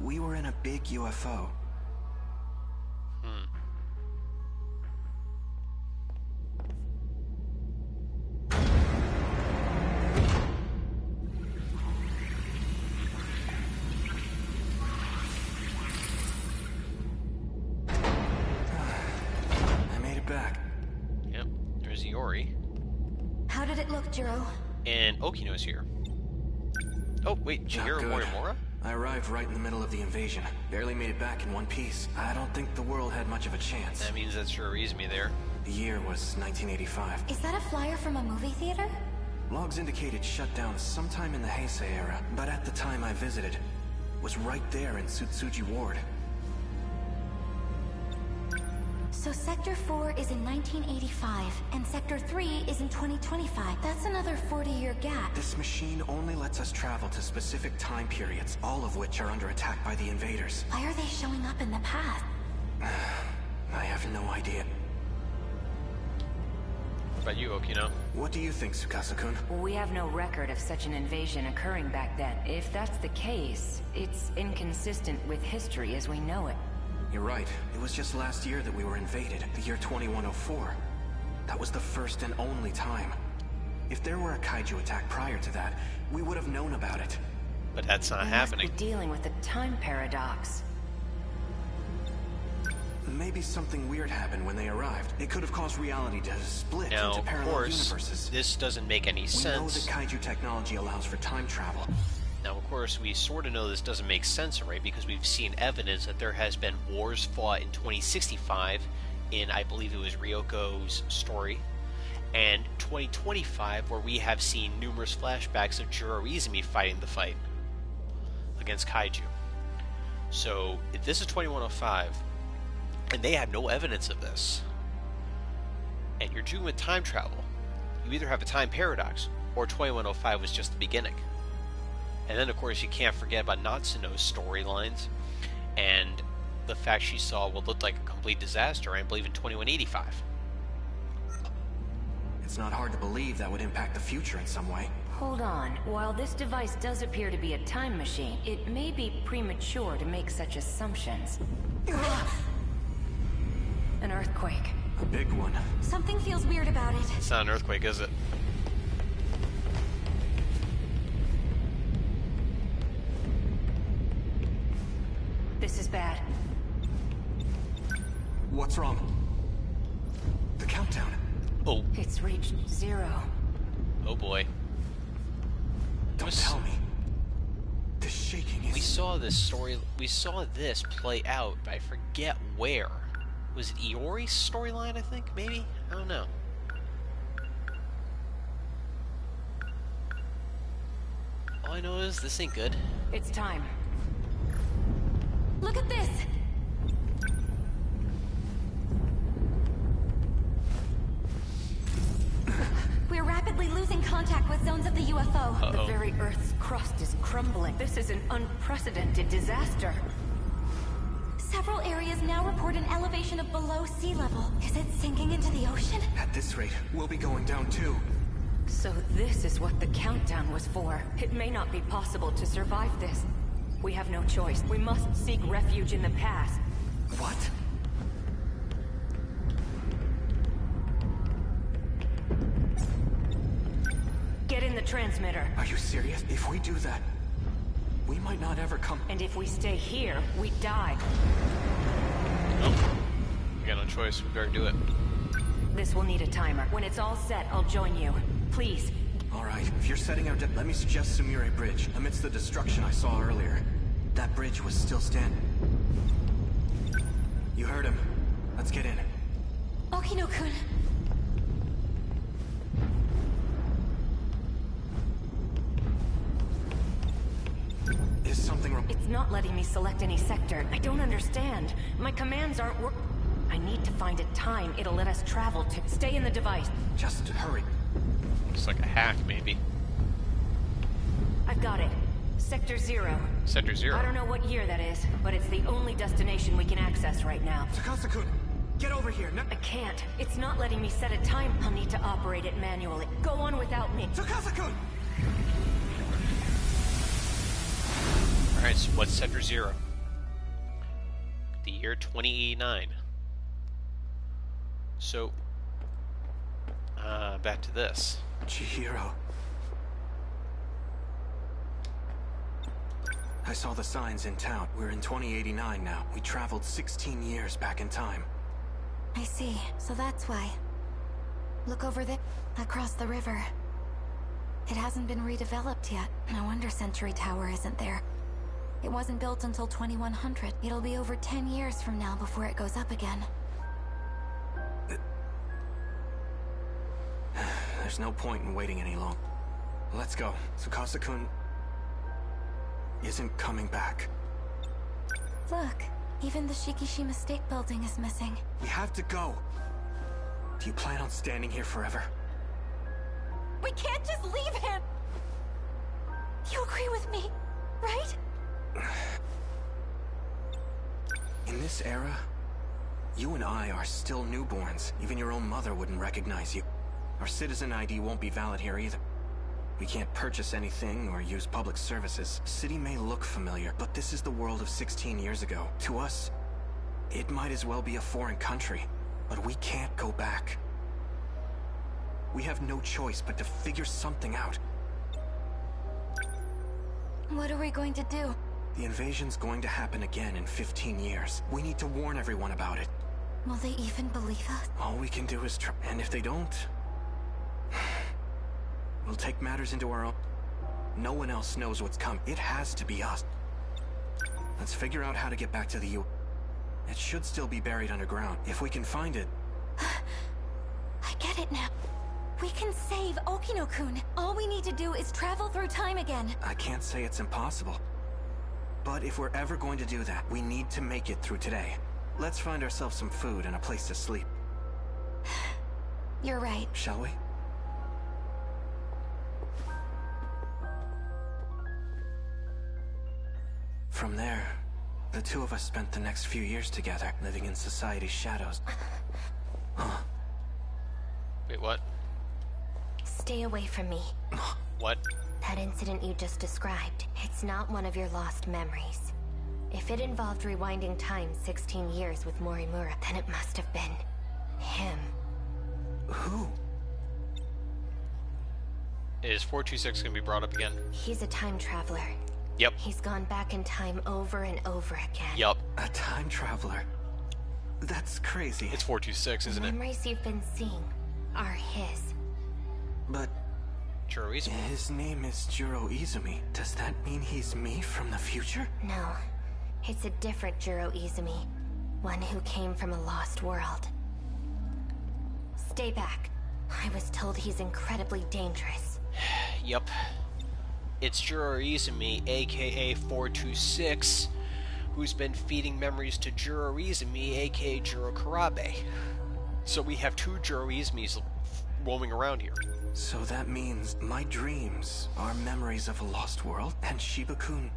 we were in a big UFO. And here. Oh, wait, Chihiro ah, Not good. Morimura? I arrived right in the middle of the invasion. Barely made it back in one piece. I don't think the world had much of a chance. That means that sure Juro me there. The year was 1985. Is that a flyer from a movie theater? Logs indicated shutdown sometime in the Heisei era, but at the time I visited, was right there in Sutsuji Ward. So Sector 4 is in 1985, and Sector 3 is in 2025. That's another 40-year gap. This machine only lets us travel to specific time periods, all of which are under attack by the invaders. Why are they showing up in the past? I have no idea. What about you, Okino? What do you think, Tsukasa-kun? We have no record of such an invasion occurring back then. If that's the case, it's inconsistent with history as we know it. You're right. It was just last year that we were invaded, the year 2104. That was the first and only time. If there were a kaiju attack prior to that, we would have known about it. But that's not We happening. Must be dealing with a time paradox. Maybe something weird happened when they arrived. It could have caused reality to split Now, into of parallel course, universes. this doesn't make any We know that kaiju technology allows for time travel. Now, of course, we sort of know this doesn't make sense, right? Because we've seen evidence that there has been wars fought in 2065 in, I believe it was Ryoko's story, and 2025 where we have seen numerous flashbacks of Juro Izumi fighting the fight against Kaiju. So, if this is 2105, and they have no evidence of this, and you're doing with time travel, you either have a time paradox, or 2105 was just the beginning. And then, of course, you can't forget about Natsuno's storylines and the fact she saw what looked like a complete disaster, I believe, in 2185. It's not hard to believe that would impact the future in some way. Hold on. While this device does appear to be a time machine, it may be premature to make such assumptions. An earthquake. A big one. Something feels weird about it. It's not an earthquake, is it? This is bad. What's wrong? The countdown. Oh, It's reached zero. oh boy. Don't Was- tell me. The shaking is... We saw this story. We saw this play out, but I forget where. Was it Iori's storyline? I think maybe. I don't know. All I know is this ain't good. It's time. Look at this! We're rapidly losing contact with zones of the UFO. The Uh-oh. very Earth's crust is crumbling. This is an unprecedented disaster. Several areas now report an elevation of below sea level. Is it sinking into the ocean? At this rate, we'll be going down too. So this is what the countdown was for. It may not be possible to survive this. We have no choice. We must seek refuge in the past. What? Get in the transmitter. Are you serious? If we do that, we might not ever come... And if we stay here, we die. Nope. We got no choice. We better do it. This will need a timer. When it's all set, I'll join you. Please. All right, if you're setting out, let me suggest Sumire Bridge. Amidst the destruction I saw earlier, that bridge was still standing. You heard him. Let's get in. Okino-kun. Is something wrong? It's not letting me select any sector. I don't understand. My commands aren't work. I need to find a time it'll let us travel to. Stay in the device. Just hurry. It's like a hack, maybe. I've got it. Sector Zero. Sector Zero. I don't know what year that is, but it's the only destination we can access right now. Tsukasa-kun, get over here. No I can't. It's not letting me set a time. I'll need to operate it manually. Go on without me. Tsukasa-kun! Alright, so what's Sector Zero? The year 2089. So, uh, back to this. Chihiro. I saw the signs in town. We're in 2089 now. We traveled 16 years back in time. I see. So that's why. Look over there. Across the river. It hasn't been redeveloped yet. No wonder Century Tower isn't there. It wasn't built until 2100. It'll be over 10 years from now before it goes up again. There's no point in waiting any longer. Let's go. Tsukasa-kun isn't coming back. Look, even the Shikishima State Building is missing. We have to go. Do you plan on standing here forever? We can't just leave him! You agree with me, right? In this era, you and I are still newborns. Even your own mother wouldn't recognize you. Our citizen ID won't be valid here either. We can't purchase anything or use public services. City may look familiar, but this is the world of 16 years ago. To us, it might as well be a foreign country. But we can't go back. We have no choice but to figure something out. What are we going to do? The invasion's going to happen again in 15 years. We need to warn everyone about it. Will they even believe us? All we can do is try. And if they don't, we'll take matters into our own. No one else knows what's come. It has to be us. Let's figure out how to get back to the U. It should still be buried underground. If we can find it, I get it now. We can save Okino-kun. All we need to do is travel through time again. I can't say it's impossible. But if we're ever going to do that, we need to make it through today. Let's find ourselves some food and a place to sleep, You're right. shall we? From there, the two of us spent the next few years together, living in society's shadows. Huh? Wait, what? Stay away from me. What? That incident you just described, it's not one of your lost memories. If it involved rewinding time 16 years with Morimura, then it must have been him. Who? Is 426 going to be brought up again? He's a time traveler. Yep. He's gone back in time over and over again. Yep. A time traveler. That's crazy. It's 426, isn't the it? memories you've been seeing are his. But Juro Izumi. his name is Juro Izumi. Does that mean he's me from the future? No, it's a different Juro Izumi. One who came from a lost world. Stay back. I was told he's incredibly dangerous. Yup. It's Juro Izumi, aka 426, who's been feeding memories to Juro Izumi, aka Juro Kurabe. So we have two Juro Izumis roaming around here. So that means my dreams are memories of a lost world, and Shiba-kun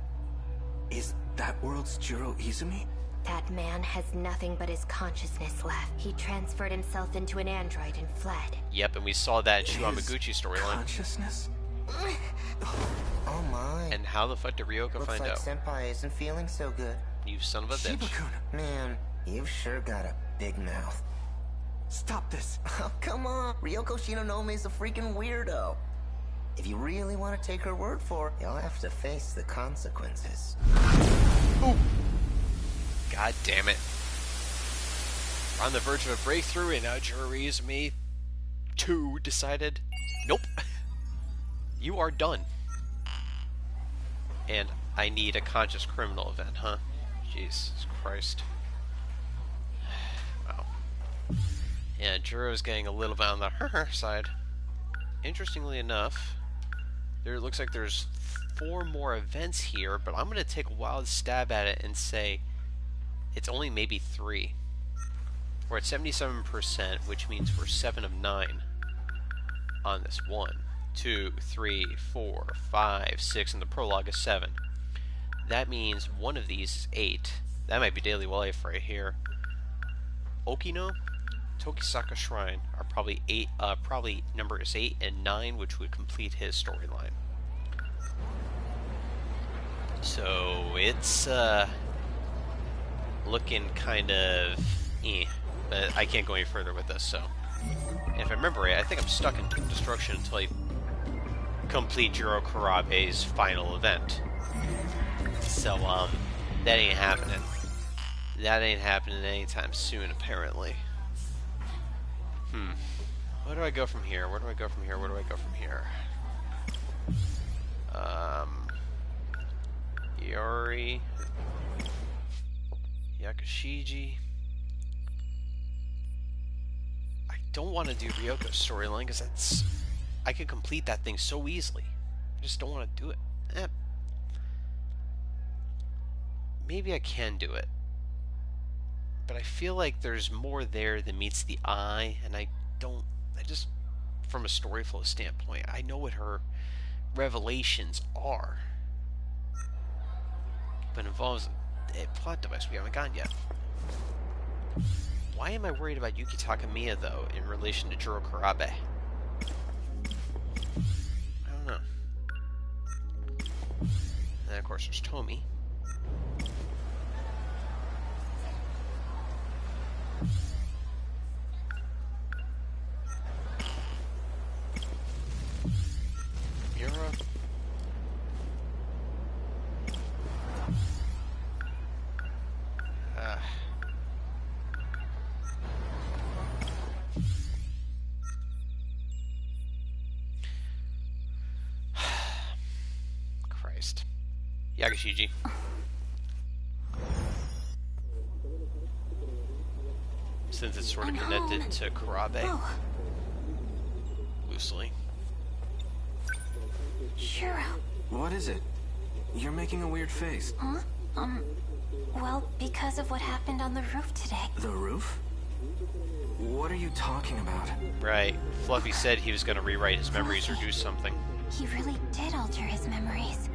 is that world's Juro Izumi? That man has nothing but his consciousness left. He transferred himself into an android and fled. Yep, and we saw that in Shu His Hamaguchi storyline. Consciousness? Oh my. And how the fuck did Ryoko Looks find like out? Senpai isn't feeling so good. You son of a bitch. Shiba-kun! Man, you've sure got a big mouth. Stop this! Oh, come on. Ryoko is a freaking weirdo. If you really want to take her word for it, you'll have to face the consequences. Ooh. God damn it. We're on the verge of a breakthrough, and now Juro me 2 decided, nope, you are done. And I need a conscious criminal event, huh? Jesus Christ. Wow. Yeah, Juro's getting a little bit on the her side. Interestingly enough, there looks like there's four more events here, but I'm going to take a wild stab at it and say it's only maybe three. We're at 77%, which means we're 7 of 9 on this. 1, 2, 3, 4, 5, 6, and the prologue is 7. That means one of these is 8. That might be daily life right here. Okino, Tokisaka Shrine are probably eight. Uh, probably numbers eight and nine, which would complete his storyline. So it's uh, looking kind of eh, but I can't go any further with this. So, and if I remember right, I think I'm stuck in Destruction until I complete Jiro Kurabe's final event. So um, that ain't happening. That ain't happening anytime soon, apparently. Hmm. Where do I go from here? Where do I go from here? Where do I go from here? Um. Iori. Yakushiji. I don't want to do Ryoko's storyline because that's. I could complete that thing so easily. I just don't want to do it. Eh. Maybe I can do it. But I feel like there's more there than meets the eye, and I don't. I just. From a story flow standpoint, I know what her revelations are. But involves a plot device we haven't gotten yet. Why am I worried about Yuki Takamiya, though, in relation to Juro Kurabe? I. And of course, there's Tomi. To Kurabe, Oh, loosely. Shiro. What is it? You're making a weird face. Huh? Um, well, because of what happened on the roof today. The roof? What are you talking about? Right. Fluffy said he was going to rewrite his memories or do something. He really did alter his memories.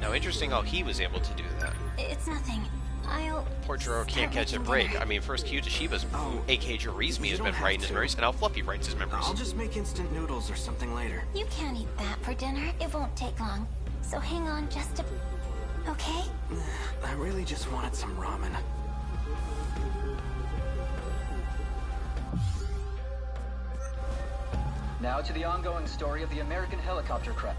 Now, interesting how he was able to do that. It's nothing. I'll. Poor Jiro can't catch a break. I mean, first Kyuta Shiba's, Oh, aka Juro Izumi, you has been have writing his to. memories, and now Fluffy writes his memories. I'll just make instant noodles or something later. You can't eat that for dinner. It won't take long. So hang on just a. Okay? I really just wanted some ramen. Now to the ongoing story of the American helicopter crash.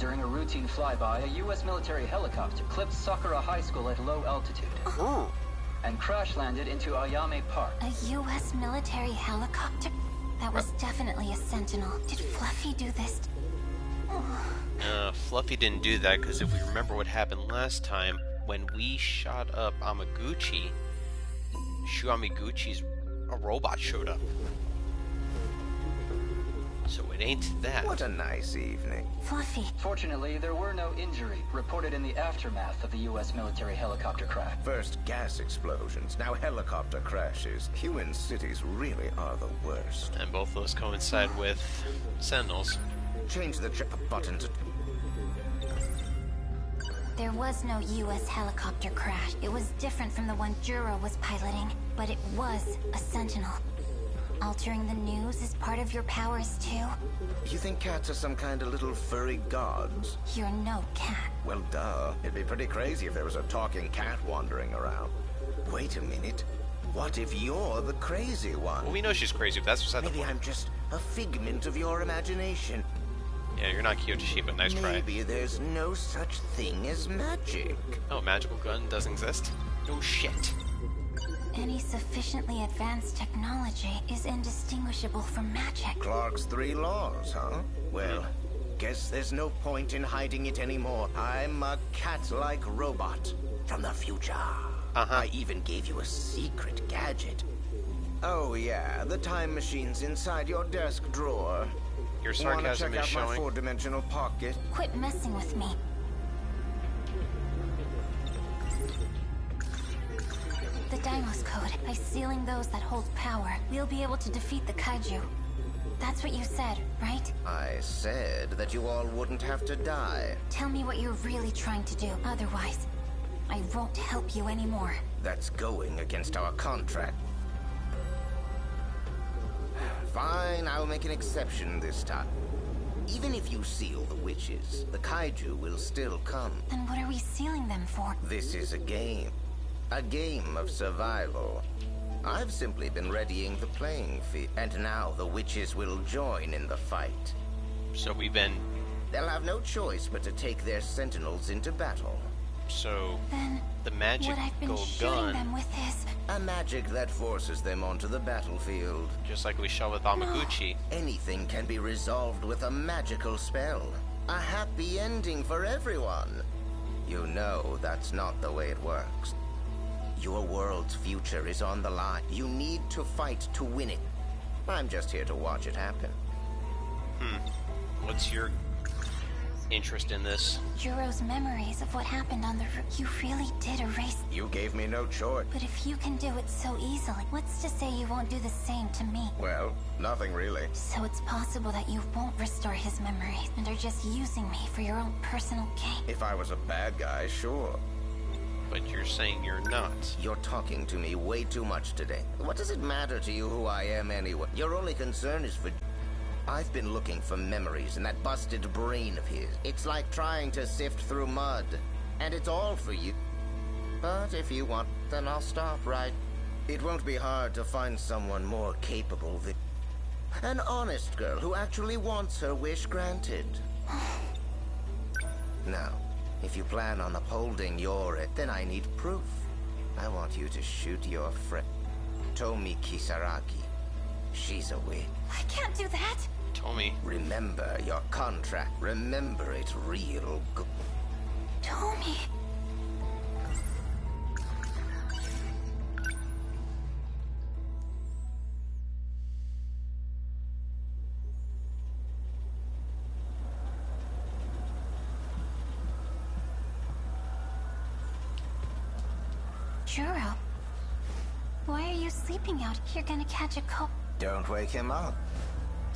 During a routine flyby, a U.S. military helicopter clipped Sakura High School at low altitude and crash landed into Ayame Park. A U.S. military helicopter? That was definitely a sentinel. Did Fluffy do this? Uh, Fluffy didn't do that because if we remember what happened last time, when we shot up Amiguchi, Shu Amiguchi's a robot showed up. So it ain't that. What a nice evening. Fluffy. Fortunately, there were no injury reported in the aftermath of the U.S. military helicopter crash. First gas explosions, now helicopter crashes. Human cities really are the worst. And both those coincide with Sentinels. Change the ch- button to. There was no U.S. helicopter crash. It was different from the one Juro was piloting, but it was a sentinel. Altering the news is part of your powers, too. You think cats are some kind of little furry gods? You're no cat. Well, duh. It'd be pretty crazy if there was a talking cat wandering around. Wait a minute. What if you're the crazy one? Well, we know she's crazy, but that's beside the Maybe point. I'm just a figment of your imagination. Yeah, you're not Kyojishiba. Nice try. Maybe there's no such thing as magic. Oh, magical gun doesn't exist? No shit. Any sufficiently advanced technology is indistinguishable from magic. Clarke's three laws, huh? Well, guess there's no point in hiding it anymore. I'm a cat-like robot from the future. Uh-huh. I even gave you a secret gadget. Oh yeah, the time machine's inside your desk drawer. Your Wanna sarcasm check is out my four-dimensional pocket? Quit messing with me. The Deimos Code. By sealing those that hold power, we'll be able to defeat the Kaiju. That's what you said, right? I said that you all wouldn't have to die. Tell me what you're really trying to do. Otherwise, I won't help you anymore. That's going against our contract. Fine, I'll make an exception this time. Even if you seal the witches, the kaiju will still come. Then what are we sealing them for? This is a game. A game of survival. I've simply been readying the playing field, and now the witches will join in the fight. So we've been. They'll have no choice but to take their sentinels into battle. So. Then The magic what I've been go shooting gun. them with is A magic that forces them onto the battlefield. Just like we shot with Amiguchi. Anything can be resolved with a magical spell. A happy ending for everyone. You know that's not the way it works. Your world's future is on the line. You need to fight to win it. I'm just here to watch it happen. Hmm. What's your interest in this? Juro's memories of what happened on the roof. You really did erase. You gave me no choice. But if you can do it so easily, what's to say you won't do the same to me? Well, nothing really. So it's possible that you won't restore his memories and are just using me for your own personal gain. If I was a bad guy, sure. But you're saying you're not. You're talking to me way too much today. What does it matter to you who I am anyway? Your only concern is for. I've been looking for memories in that busted brain of his. It's like trying to sift through mud. And it's all for you. But if you want, then I'll stop right. It won't be hard to find someone more capable than. An honest girl who actually wants her wish granted. Now, if you plan on upholding your it, then I need proof. I want you to shoot your friend, Tomi Kisaragi. She's a witch. I can't do that. Tomi. Remember your contract. Remember it real good. Tomi. Juro. Why are you sleeping out? You're gonna catch a cold. Don't wake him up.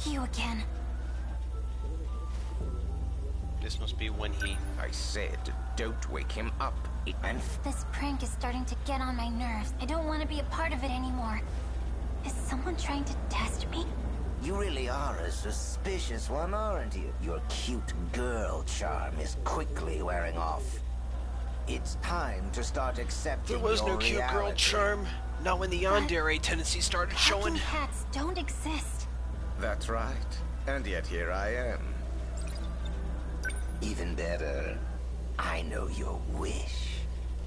You again. This must be when he... I said, don't wake him up. And This prank is starting to get on my nerves. I don't want to be a part of it anymore. Is someone trying to test me? You really are a suspicious one, aren't you? Your cute girl charm is quickly wearing off. It's time to start accepting There was your no cute girl charm. Not when the yandere tendency started showing. Talking cats don't exist. that's right. And yet here I am. Even better, I know your wish.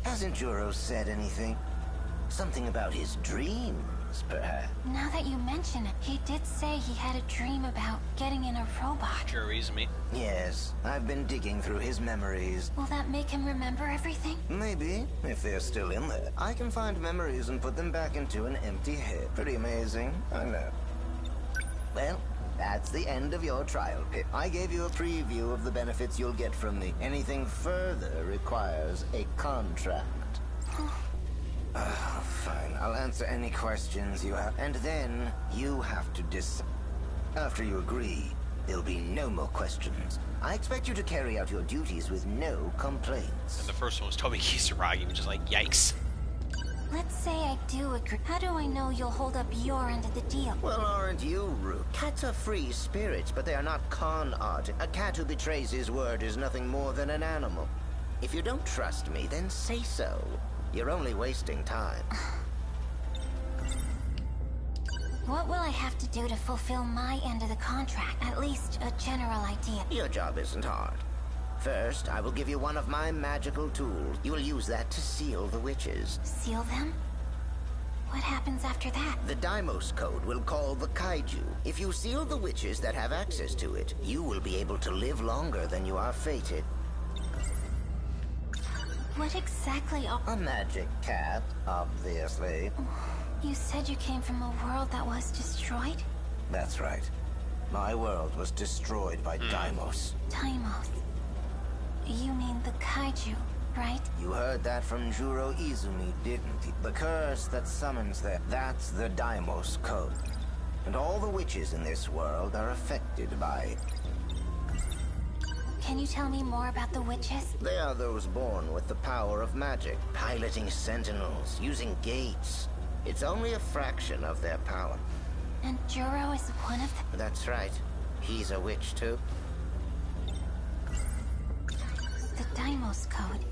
Hasn't Juro said anything? Something about his dreams, perhaps? Now that you mention it, he did say he had a dream about getting in a robot. Juro Izumi. Yes, I've been digging through his memories. Will that make him remember everything? Maybe, if they're still in there. I can find memories and put them back into an empty head. Pretty amazing, I know. Well, that's the end of your trial, Pip. I gave you a preview of the benefits you'll get from me. Anything further requires a contract. Ah, fine. I'll answer any questions you have. And then you have to decide. After you agree, there'll be no more questions. I expect you to carry out your duties with no complaints. The first one was Toby Kisaragi, which is like, yikes. Let's say I do agree. How do I know you'll hold up your end of the deal? Well, aren't you, Root? Cats are free spirits, but they are not con art. A cat who betrays his word is nothing more than an animal. If you don't trust me, then say so. You're only wasting time. What will I have to do to fulfill my end of the contract? At least a general idea. Your job isn't hard. First, I will give you one of my magical tools. You will use that to seal the witches. Seal them? What happens after that? The Deimos code will call the Kaiju. If you seal the witches that have access to it, you will be able to live longer than you are fated. What exactly are... A magic cat, obviously. You said you came from a world that was destroyed? That's right. My world was destroyed by hmm. Deimos. Deimos. You mean the kaiju, right? You heard that from Juro Izumi, didn't you? The curse that summons them, that's the Deimos code. And all the witches in this world are affected by it. Can you tell me more about the witches? They are those born with the power of magic, piloting sentinels, using gates. It's only a fraction of their power. And Juro is one of them? That's right. He's a witch too. The Deimos Code.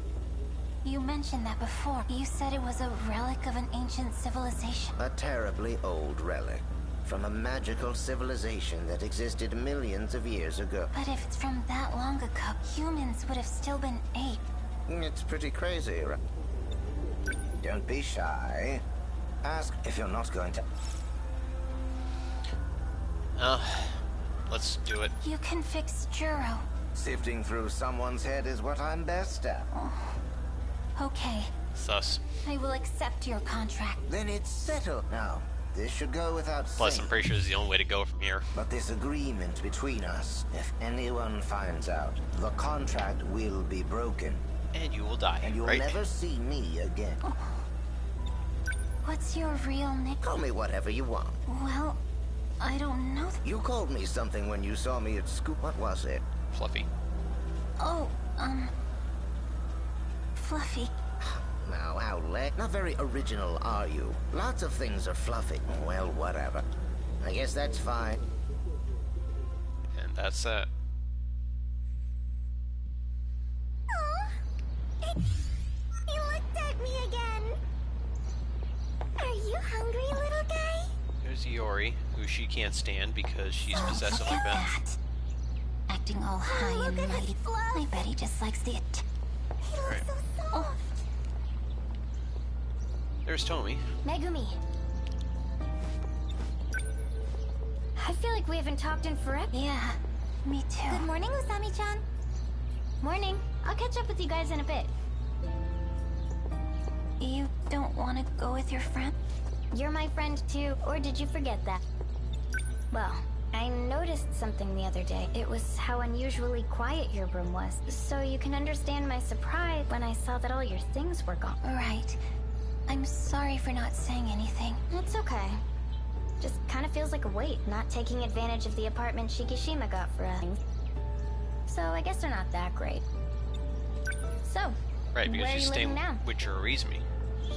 You mentioned that before. You said it was a relic of an ancient civilization. A terribly old relic. From a magical civilization that existed millions of years ago. But if it's from that long ago, humans would have still been ape. It's pretty crazy, right? Don't be shy. Ask if you're not going to. Uh, let's do it. You can fix Juro. Sifting through someone's head is what I'm best at. Okay, Sus. I will accept your contract. Then it's settled. Now, this should go without Plus, saying. I'm pretty sure this is the only way to go from here. But this agreement between us, if anyone finds out, the contract will be broken. And you will die, And you'll right? never see me again. What's your real name? Call me whatever you want. Well, I don't know. th- You called me something when you saw me at school. What was it? Fluffy. Oh, um. Fluffy. Now, how le- Not very original, are you? Lots of things are fluffy. Well, whatever. I guess that's fine. And that's that. Oh, you looked at me again. Are you hungry, little guy? There's Iori, who she can't stand because she's oh, possessive like that. Acting all oh, high and mighty. I bet he just likes the. Att- Right. oh, There's Tomi. Megumi. I feel like we haven't talked in forever. Yeah, me too. Good morning, Usami-chan. Morning. I'll catch up with you guys in a bit. You don't want to go with your friend? You're my friend too, or did you forget that? Well, I noticed something the other day. It was how unusually quiet your room was. So you can understand my surprise when I saw that all your things were gone. Right. I'm sorry for not saying anything. It's okay. Just kind of feels like a weight, not taking advantage of the apartment Shikishima got for us. so I guess they're not that great. So, Right, because where are she's you staying living now? with Juro Izumi.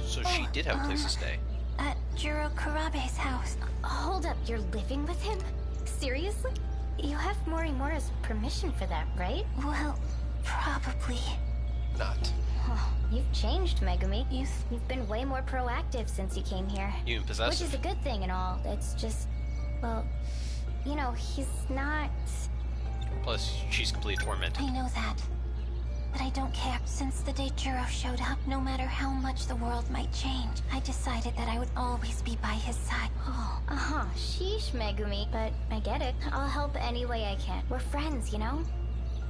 So she Oh, did have a place um, to stay. At Juro Kurabe's house. Hold up, you're living with him? Seriously? You have Morimura's permission for that, right? Well, probably. Not. Oh, you've changed, Megumi. You've, you've been way more proactive since you came here. You and Which is a good thing and all. It's just, well, you know, he's not... Plus, she's completely tormented. I know that. But I don't care. Since the day Juro showed up, no matter how much the world might change, I decided that I would always be by his side. Oh, uh-huh. Sheesh, Megumi. But I get it. I'll help any way I can. We're friends, you know?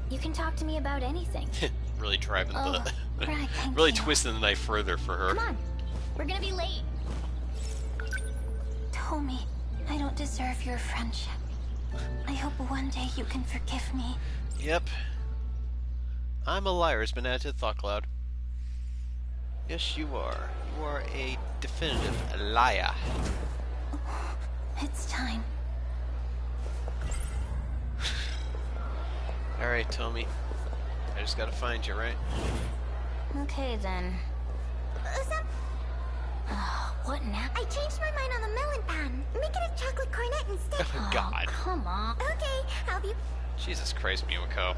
You can talk to me about anything. really driving Oh, the. right, really you. twisting the knife further for her. Come on. We're gonna be late. Tomi, I don't deserve your friendship. I hope one day you can forgive me. Yep. I'm a liar has been added to the thought cloud. Yes, you are. You are a definitive liar. It's time. Alright, Tomi. I just gotta find you, right? Okay then. Oh, what now? I changed my mind on the melon pan. Make it a chocolate cornet instead. Oh, God. Come on. Okay, I'll be. Jesus Christ, Miwako.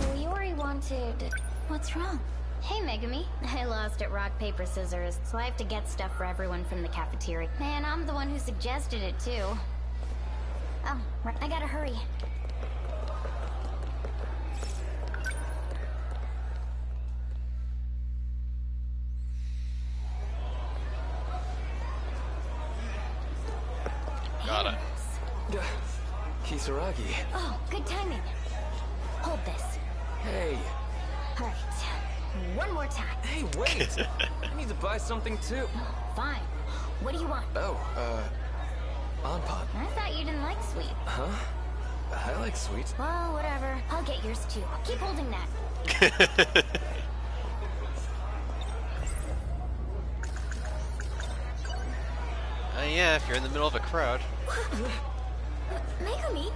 So you already wanted. What's wrong? Hey, Megumi. I lost at rock, paper, scissors, so I have to get stuff for everyone from the cafeteria. Man, I'm the one who suggested it, too. Oh, right, I gotta hurry. Got it. Kisaragi. Oh, good timing. Hold this. Hey. All right. One more time. Hey, wait. I need to buy something too. Fine. What do you want? Oh, uh, Anpan. I thought you didn't like sweet. Huh? I like sweets. Well, whatever. I'll get yours too. Keep holding that. Uh, yeah, if you're in the middle of a crowd. Megumi?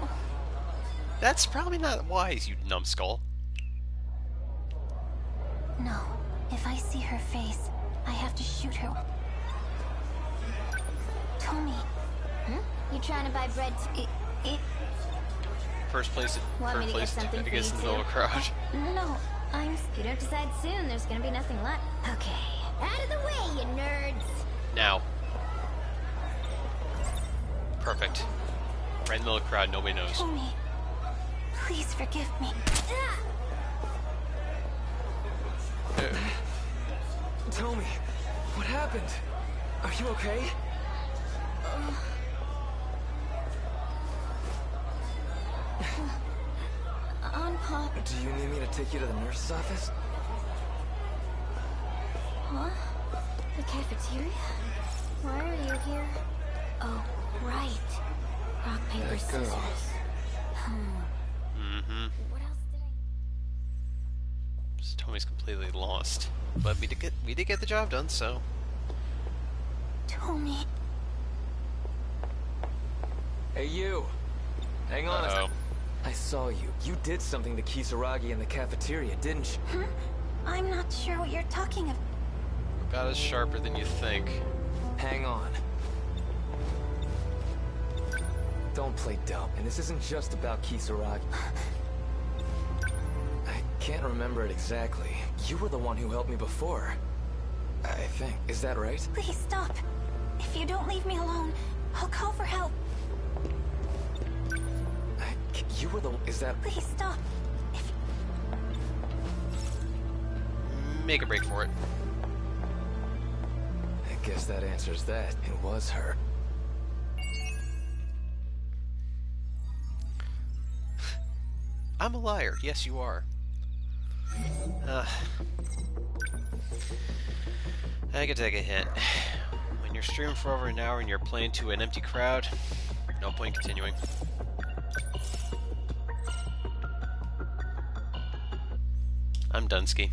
That's probably not wise, you numbskull. No. If I see her face, I have to shoot her. Tomi. Hmm? You trying to buy bread to... It, it... First place, Want me first to get place something for against you the middle of a crowd. No, I'm... You don't decide soon, there's gonna be nothing left. Okay. Out of the way, you nerds! Now. Perfect. Right in the middle of the crowd, nobody knows. Tomi, please forgive me. Uh, tell me, what happened? Are you okay? Uh, on Pop. Do you need me to take you to the nurse's office? Huh? The cafeteria? Why are you here? Oh, right. Rock, paper, That girl. scissors. Hmm. Mm-hmm. What else did I... Tomi's completely lost. But we did get we did get the job done, so Tommy. Hey, you. Hang on. a Uh-oh. I saw you. You did something to Kisaragi in the cafeteria, didn't you? Huh? I'm not sure what you're talking of. God is sharper than you think. Hang on. Don't play dumb. And this isn't just about Kisaragi. I can't remember it exactly. You were the one who helped me before. I think. Is that right? Please stop. If you don't leave me alone, I'll call for help. I, you were the. Is that. Please stop. If... Make a break for it. I guess that answers that. It was her. I'm a liar. Yes, you are. Uh, I could take a hint. When you're streaming for over an hour and you're playing to an empty crowd, no point continuing. I'm Dunsky.